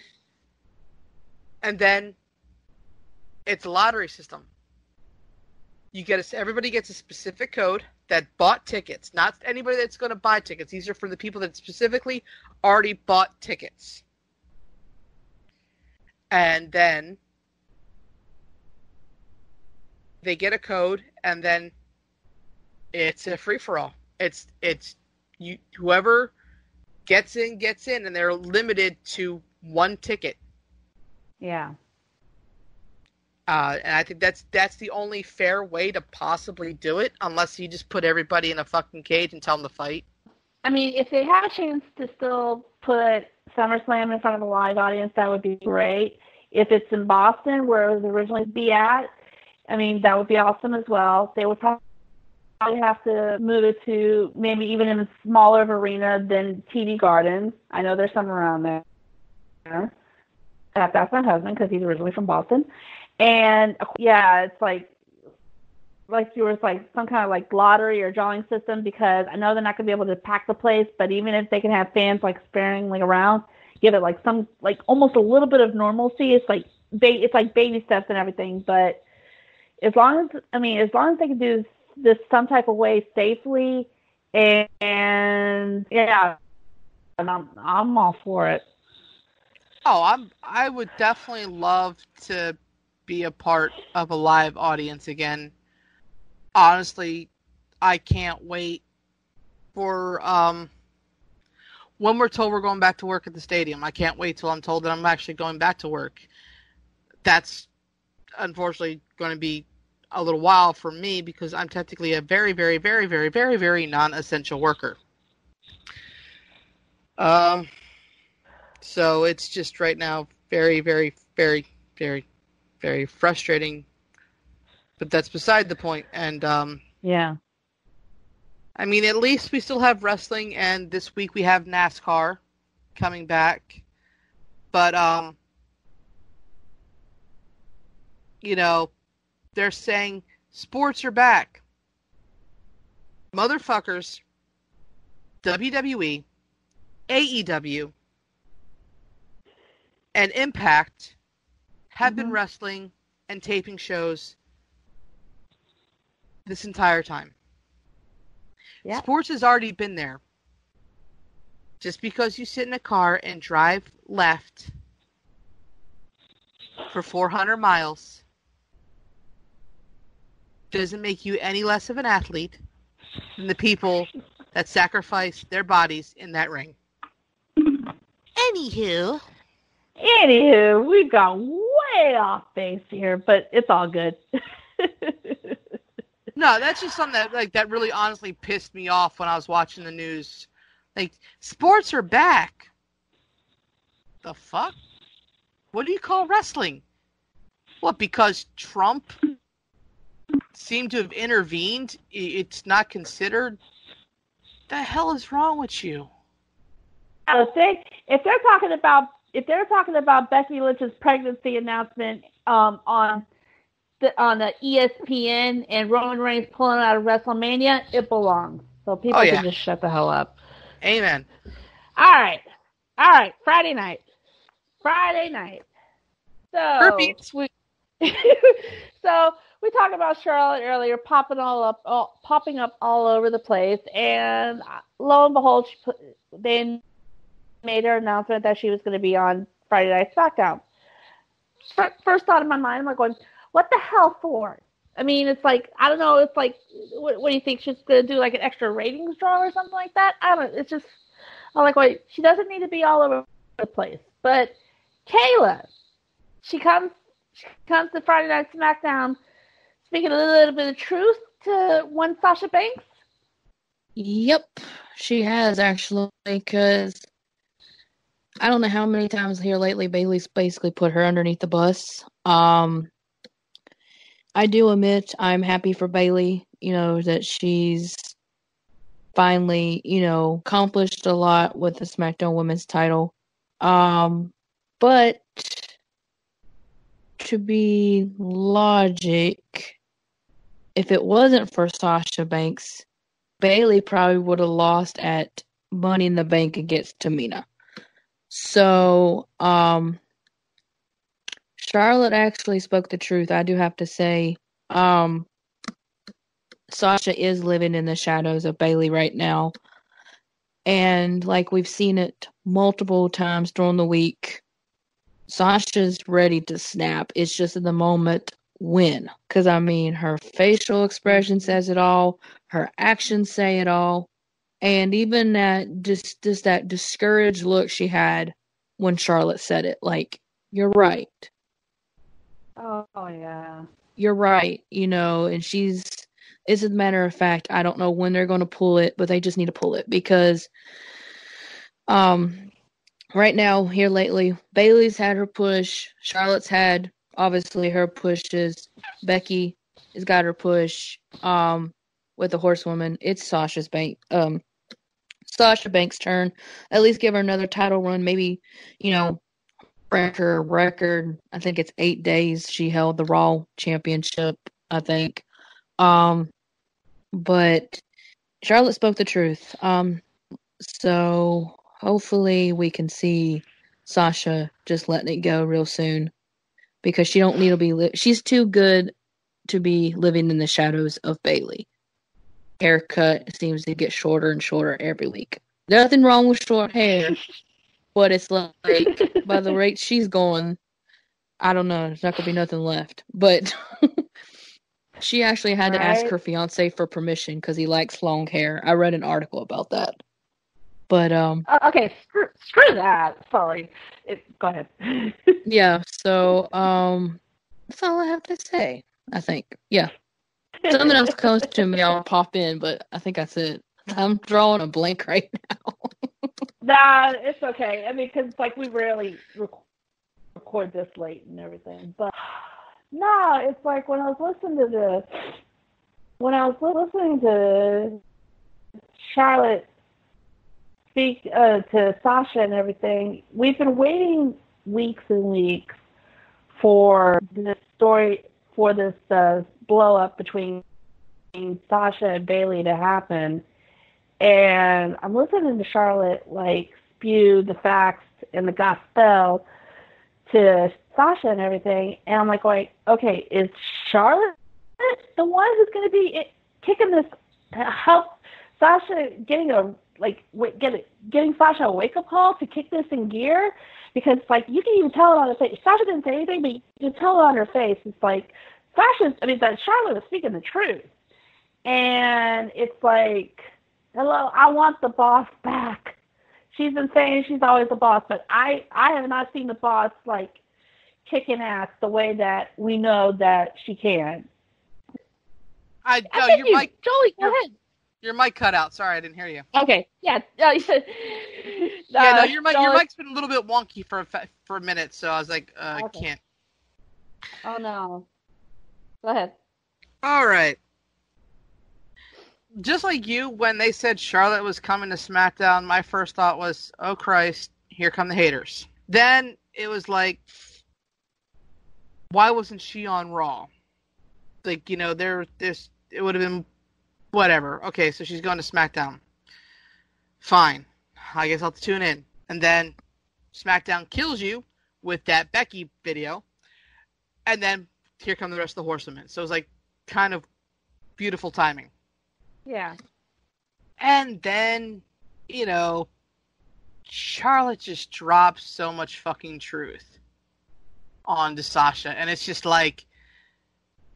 and then it's a lottery system. You get a, everybody gets a specific code that bought tickets, not anybody that's going to buy tickets. These are for the people that specifically already bought tickets. And then they get a code, and then it's a free for all. It's it's you whoever gets in gets in, and they're limited to one ticket. Yeah. Uh, and I think that's that's the only fair way to possibly do it, unless you just put everybody in a fucking cage and tell them to fight. I mean, if they have a chance to still put SummerSlam in front of a live audience, that would be great. If it's in Boston, where it was originally be at, I mean, that would be awesome as well. They would probably have to move it to maybe even in a smaller arena than TD Gardens. I know there's some around there. That's my husband because he's originally from Boston. And yeah, it's like like you were like some kind of like lottery or drawing system because I know they're not gonna be able to pack the place, but even if they can have fans like sparingly around, give it like some like almost a little bit of normalcy. It's like ba- it's like baby steps and everything, but as long as I mean as long as they can do this some type of way safely and, and yeah, and I'm I'm all for it. Oh, I'm I would definitely love to be a part of a live audience again. Honestly, I can't wait for um when we're told we're going back to work at the stadium. I can't wait till I'm told that I'm actually going back to work. That's unfortunately going to be a little while for me because I'm technically a very, very, very, very, very, very non-essential worker. Um, so it's just right now very, very, very, very, very frustrating. But that's beside the point. And um, Yeah. I mean, at least we still have wrestling, and this week we have NASCAR coming back. But um, you know, they're saying sports are back. Motherfuckers, WWE, AEW, and Impact have been Mhm. wrestling and taping shows this entire time. Yeah. Sports has already been there. Just because you sit in a car and drive left for 400 miles doesn't make you any less of an athlete than the people that sacrifice their bodies in that ring. Anywho, Anywho, we've gone way off base here, but it's all good. no, that's just something that like that really honestly pissed me off when I was watching the news. Like sports are back. The fuck? What do you call wrestling? What because Trump seemed to have intervened? It's not considered. The hell is wrong with you? if they if they're talking about if they're talking about Becky Lynch's pregnancy announcement um, on the on the ESPN and Roman Reigns pulling out of WrestleMania, it belongs. So people Oh, yeah. can just shut the hell up. Amen. All right, all right. Friday night. Friday night. So Herpes. we so we talked about Charlotte earlier, popping all up, all, popping up all over the place, and lo and behold, she put, they made her announcement that she was going to be on Friday Night SmackDown. First thought in my mind, I'm like, going, what the hell for? I mean, it's like I don't know. It's like, what, what do you think she's to do? Like an extra ratings draw or something like that? I don't. It's just, I'm like, wait, she doesn't need to be all over the place. But Kayla, she comes, she comes to Friday Night SmackDown, speaking a little bit of truth to one Sasha Banks. Yep, she has actually, because I don't know how many times here lately Bayley's basically put her underneath the bus. Um, I do admit I'm happy for Bayley, you know, that she's finally, you know, accomplished a lot with the SmackDown Women's title. Um, but to be logic, if it wasn't for Sasha Banks, Bayley probably would have lost at Money in the Bank against Tamina. So, um, Charlotte actually spoke the truth. I do have to say, um, Sasha is living in the shadows of Bayley right now. And like we've seen it multiple times during the week, Sasha's ready to snap. It's just in the moment when. Because, I mean, her facial expression says it all, her actions say it all. And even that, just, just that discouraged look she had when Charlotte said it, like, you're right. Oh, yeah. You're right, you know, and she's as a matter of fact, I don't know when they're going to pull it, but they just need to pull it because um right now here lately, Bayley's had her push, Charlotte's had obviously her pushes, Becky has got her push um with the horsewoman. It's Sasha's bank um Sasha Banks' turn. At least give her another title run, maybe, you know, break her record. I think it's 8 days she held the Raw championship, I think. Um but Charlotte spoke the truth. Um, so hopefully we can see Sasha just letting it go real soon because she don't need to be. Li- she's too good to be living in the shadows of Bayley. Haircut seems to get shorter and shorter every week. Nothing wrong with short hair, but it's like by the rate she's going, I don't know. There's not gonna be nothing left. But she actually had to ask her fiance for permission because he likes long hair. I read an article about that. But um, Uh, okay, screw, screw that. Sorry. It, go ahead. yeah. So um, that's all I have to say. I think. Yeah. Something else comes to me, I'll pop in. But I think that's it. I'm drawing a blank right now. Nah, it's okay. I mean, because like we rarely rec- record this late and everything. But no, it's like when I was listening to the when I was listening to Charlotte speak uh, to Sasha and everything. We've been waiting weeks and weeks for this story for this uh, blow up between Sasha and Bayley to happen and I'm listening to Charlotte like spew the facts and the gospel to Sasha and everything, and I'm like, going, okay, is Charlotte the one who's going to be kicking this help Sasha getting a like get getting Sasha a wake up call to kick this in gear? Because like you can even tell it on her face. Sasha didn't say anything, but you can tell it on her face. It's like Sasha's. I mean, that Charlotte was speaking the truth, and it's like hello, I want the boss back. She's been saying she's always the boss, but I I have not seen the boss like kicking ass the way that we know that she can. I I no, think your you, mic, Jolie, go your- ahead. your mic cut out. Sorry, I didn't hear you. Okay, yeah, uh, yeah, no, uh, your mic your mic's been a little bit wonky for a fa- for a minute, so I was like, uh, Okay. can't. Oh no. Go ahead. All right. Just like you, when they said Charlotte was coming to SmackDown, my first thought was, "Oh Christ, here come the haters." Then it was like, why wasn't she on Raw? Like, you know, there, this, it would have been whatever. Okay, so she's going to SmackDown. Fine. I guess I'll tune in. And then SmackDown kills you with that Becky video. And then here come the rest of the horsemen. So it was like kind of beautiful timing. Yeah. And then, you know, Charlotte just drops so much fucking truth on to Sasha. And it's just like,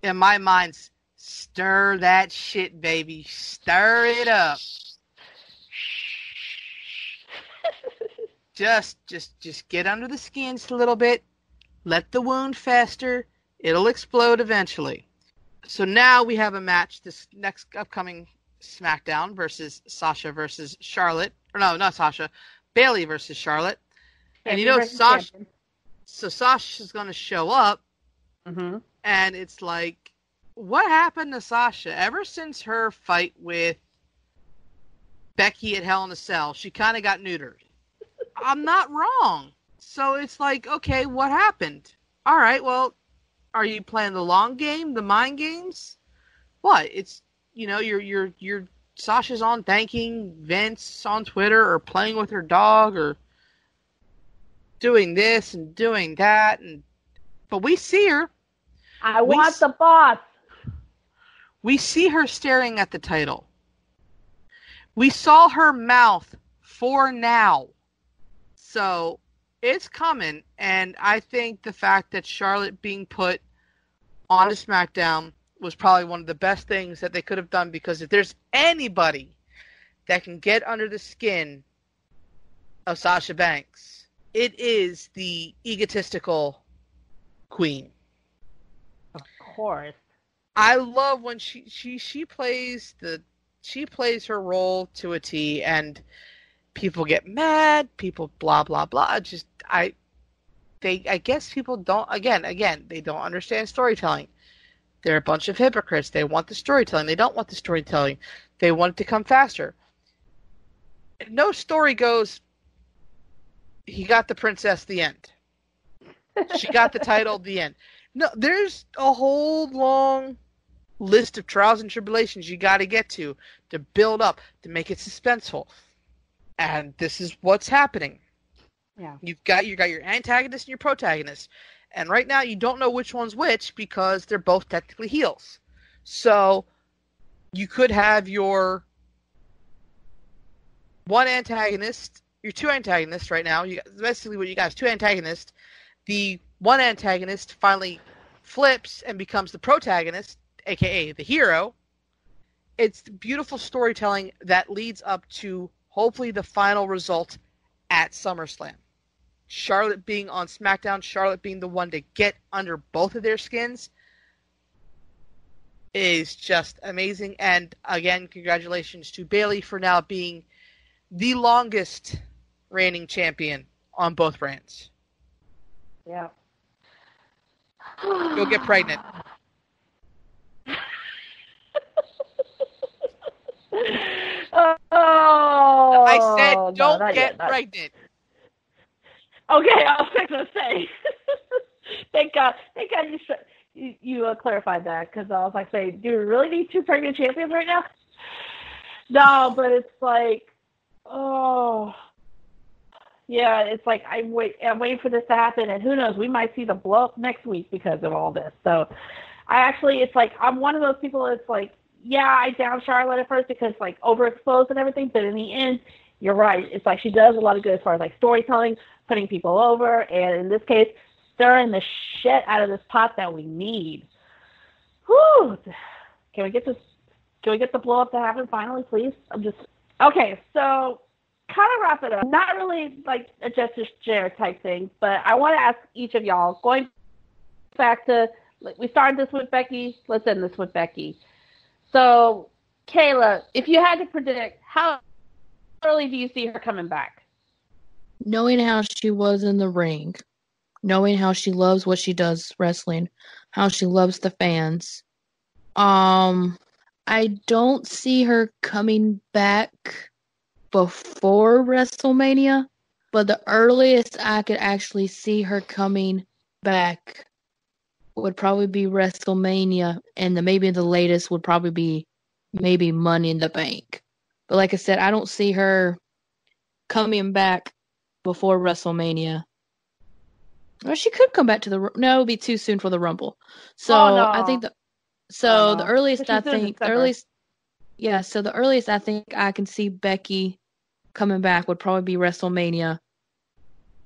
in my mind, stir that shit, baby. Stir it up. just, just, just get under the skin just a little bit. Let the wound fester. It'll explode eventually. So now we have a match this next upcoming SmackDown versus Sasha versus Charlotte. Or no, not Sasha. Bayley versus Charlotte. And you know Sasha so Sasha's going to show up Mm-hmm. and it's like what happened to Sasha ever since her fight with Becky at Hell in a Cell? She kind of got neutered. I'm not wrong. So it's like, okay, what happened? All right, well, are you playing the long game, the mind games? What? It's you know, you're you're you're Sasha's on thanking Vince on Twitter or playing with her dog or doing this and doing that and but we see her I We want s- the boss. we see her staring at the title. We saw her mouth for now. So it's coming. And I think the fact that Charlotte being put onto SmackDown was probably one of the best things that they could have done because if there's anybody that can get under the skin of Sasha Banks, it is the egotistical queen. Of course. I love when she she she plays the she plays her role to a T and people get mad, people blah blah blah. Just I they I guess people don't again again they don't understand storytelling. They're a bunch of hypocrites. They want the storytelling. They don't want the storytelling. They want it to come faster. No story goes he got the princess the end. She got the title the end. No, there's a whole long list of trials and tribulations you got to get to to build up to make it suspenseful. And this is what's happening. Yeah. You've got you got your antagonist and your protagonist. And right now you don't know which one's which because they're both technically heels. So you could have your one antagonist, your two antagonists right now. You basically what you got is two antagonists. The one antagonist finally flips and becomes the protagonist, aka the hero. It's beautiful storytelling that leads up to hopefully the final result at SummerSlam. Charlotte being on SmackDown, Charlotte being the one to get under both of their skins is just amazing. And again, congratulations to Bayley for now being the longest reigning champion on both brands. Yeah. You'll get pregnant. oh. I said don't not get yet, pregnant. Okay, I was going to say. thank God. Thank God you you, uh, clarified that because I was like, say, do we really need two pregnant champions right now? No, but it's like, oh, yeah, it's like I'm wait, I'm waiting for this to happen, and who knows, we might see the blow up next week because of all this. So, I actually, it's like I'm one of those people. It's like, yeah, I down Charlotte at first because like overexposed and everything, but in the end, you're right. It's like she does a lot of good as far as like storytelling, putting people over, and in this case, stirring the shit out of this pot that we need. Whew. Can we get this? Can we get the blow up to happen finally, please? I'm just okay. So, kind of wrap it up. Not really like a justice chair type thing, but I want to ask each of y'all. Going back to we started this with Becky. Let's end this with Becky. So, Kayla, if you had to predict, how early do you see her coming back? Knowing how she was in the ring, knowing how she loves what she does wrestling, how she loves the fans. Um I don't see her coming back before WrestleMania. but the earliest I could actually see her coming back would probably be WrestleMania, and the maybe the latest would probably be maybe Money in the Bank. But like I said, I don't see her coming back before WrestleMania. Or she could come back to the no, it would be too soon for the Rumble. So Oh, no. I think the so Oh, the earliest I think the earliest yeah, so the earliest I think I can see Becky coming back would probably be WrestleMania.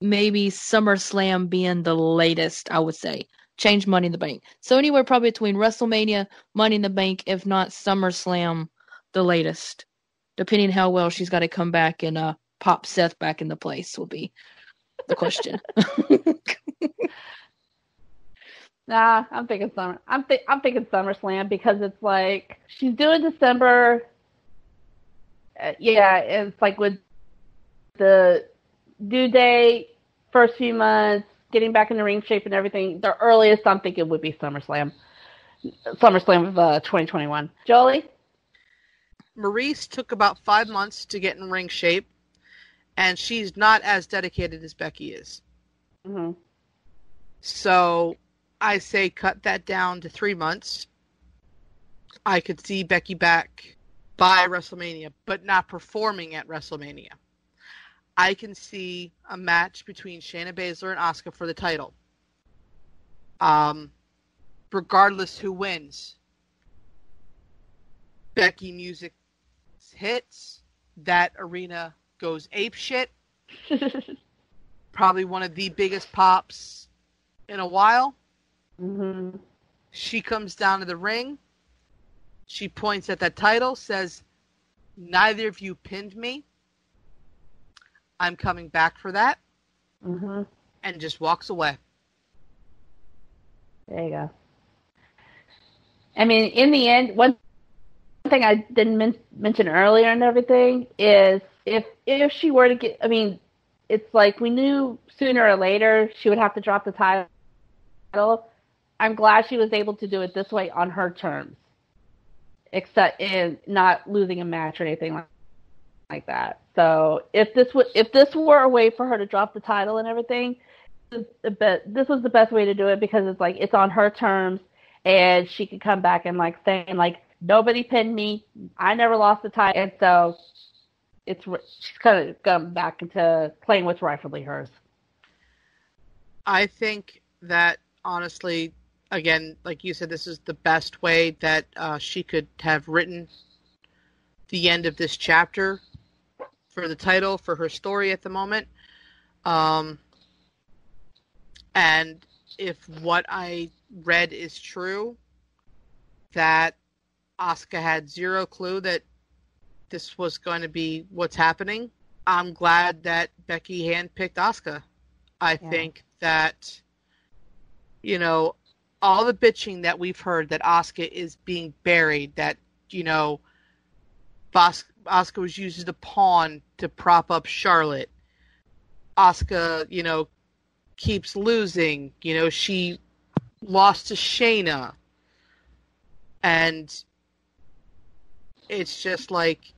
Maybe SummerSlam being the latest, I would say. Change Money in the Bank. So anywhere probably between WrestleMania, Money in the Bank, if not SummerSlam, the latest. Depending how well she's got to come back and uh pop Seth back into place will be the question. Nah, I'm thinking summer. I'm th- I'm thinking SummerSlam because it's like she's doing December. Uh, yeah, it's like with the due date, first few months, getting back in the ring shape and everything. The earliest I'm thinking would be SummerSlam. SummerSlam of uh, 2021. Jolie. Maurice took about five months to get in ring shape, and she's not as dedicated as Becky is. hmm So I say cut that down to three months. I could see Becky back by WrestleMania, but not performing at WrestleMania. I can see a match between Shayna Baszler and Asuka for the title. Um, regardless who wins, Becky music hits, that arena goes ape shit. Probably one of the biggest pops in a while. hmm She comes down to the ring. She points at that title, says, Neither of you pinned me. I'm coming back for that, hmm and just walks away. There you go. I mean, in the end, one thing I didn't men- mention earlier and everything is if if she were to get, I mean, it's like we knew sooner or later she would have to drop the title. I'm glad she was able to do it this way on her terms, except in not losing a match or anything like like that. So if this would if this were a way for her to drop the title and everything, be- this was the best way to do it because it's like it's on her terms and she could come back and like saying like nobody pinned me, I never lost the title, and so it's she's kind of come back into playing what's rightfully hers. I think that honestly, again, like you said, this is the best way that uh, she could have written the end of this chapter for the title for her story at the moment. Um, and if what I read is true, that Asuka had zero clue that this was going to be what's happening. I'm glad that Becky handpicked Asuka. I Yeah. think that, you know, all the bitching that we've heard that Asuka is being buried, that, you know, Bos- Asuka was used as a pawn to prop up Charlotte. Asuka, you know, keeps losing. You know, she lost to Shayna. And it's just like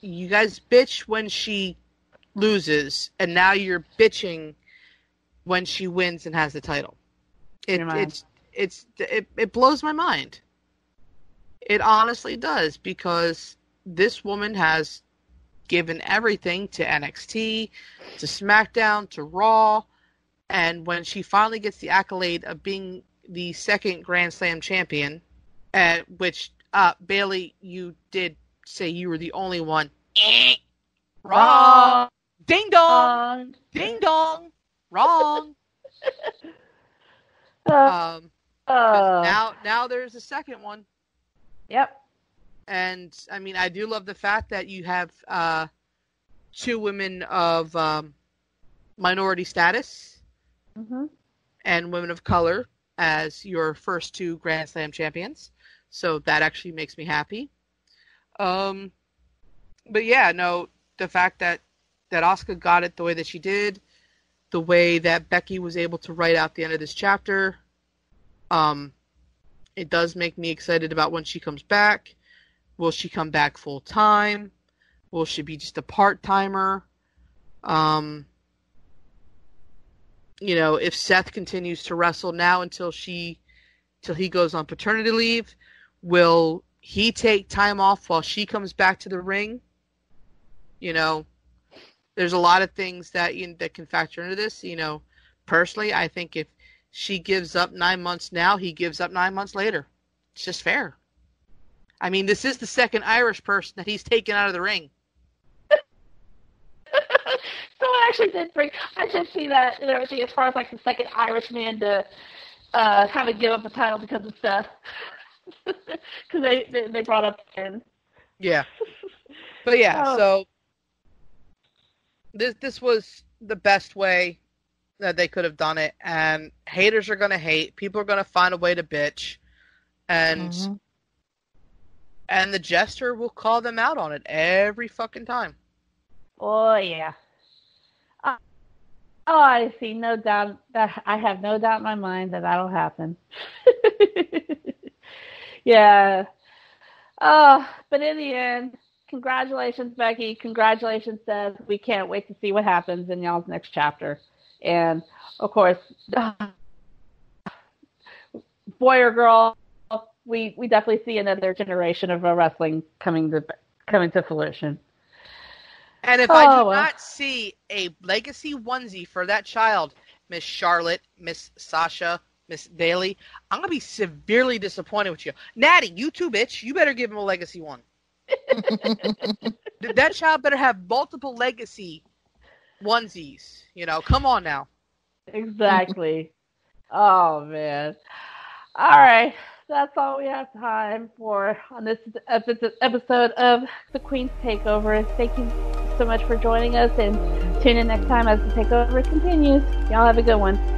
you guys bitch when she loses, and now you're bitching when she wins and has the title. It, it's it's it, it blows my mind. It honestly does because this woman has given everything to NXT, to SmackDown, to Raw, and when she finally gets the accolade of being the second Grand Slam champion, at which uh, Bayley, you did say you were the only one. Eh. Wrong. Ding dong. Ding dong. Wrong. uh, Um, uh, now, now there's a second one, yep. and I mean, I do love the fact that you have uh, two women of um, minority status hmm and women of color as your first two Grand Slam champions. So that actually makes me happy. Um, but yeah, no, the fact that that Asuka got it the way that she did, the way that Becky was able to write out the end of this chapter, um, it does make me excited about when she comes back. Will she come back full time? Will she be just a part timer? Um, you know, if Seth continues to wrestle now until she, till he goes on paternity leave, will he take time off while she comes back to the ring? You know, there's a lot of things that you that can factor into this. You know, personally, I think if she gives up nine months now, he gives up nine months later. It's just fair. I mean, this is the second Irish person that he's taken out of the ring. Someone actually did bring. I did see that and everything as far as like the second Irish man to uh, kind of give up the title because of Seth. Because they, they they brought up Finn. Yeah. But yeah, Oh. so this this was the best way that they could have done it, and haters are gonna hate. People are gonna find a way to bitch, and Mhm. and the jester will call them out on it every fucking time. Oh yeah. Uh, oh, I see. No doubt that I have no doubt in my mind that that'll happen. yeah. Oh, but in the end, congratulations, Becky. Congratulations, Seth. We can't wait to see what happens in y'all's next chapter. And of course, boy or girl, we we definitely see another generation of uh, wrestling coming to coming to fruition. And if I Oh, do well. not see a legacy onesie for that child, Miss Charlotte, Miss Sasha, Miss Bayley, I'm gonna be severely disappointed with you. Natty, you too, bitch. You better give him a legacy one. Th- that child better have multiple legacy onesies. You know, come on now. Exactly. oh man. All right. That's all we have time for on this episode of the Queen's Takeover. Thank you so much for joining us and tune in next time as the takeover continues. Y'all have a good one.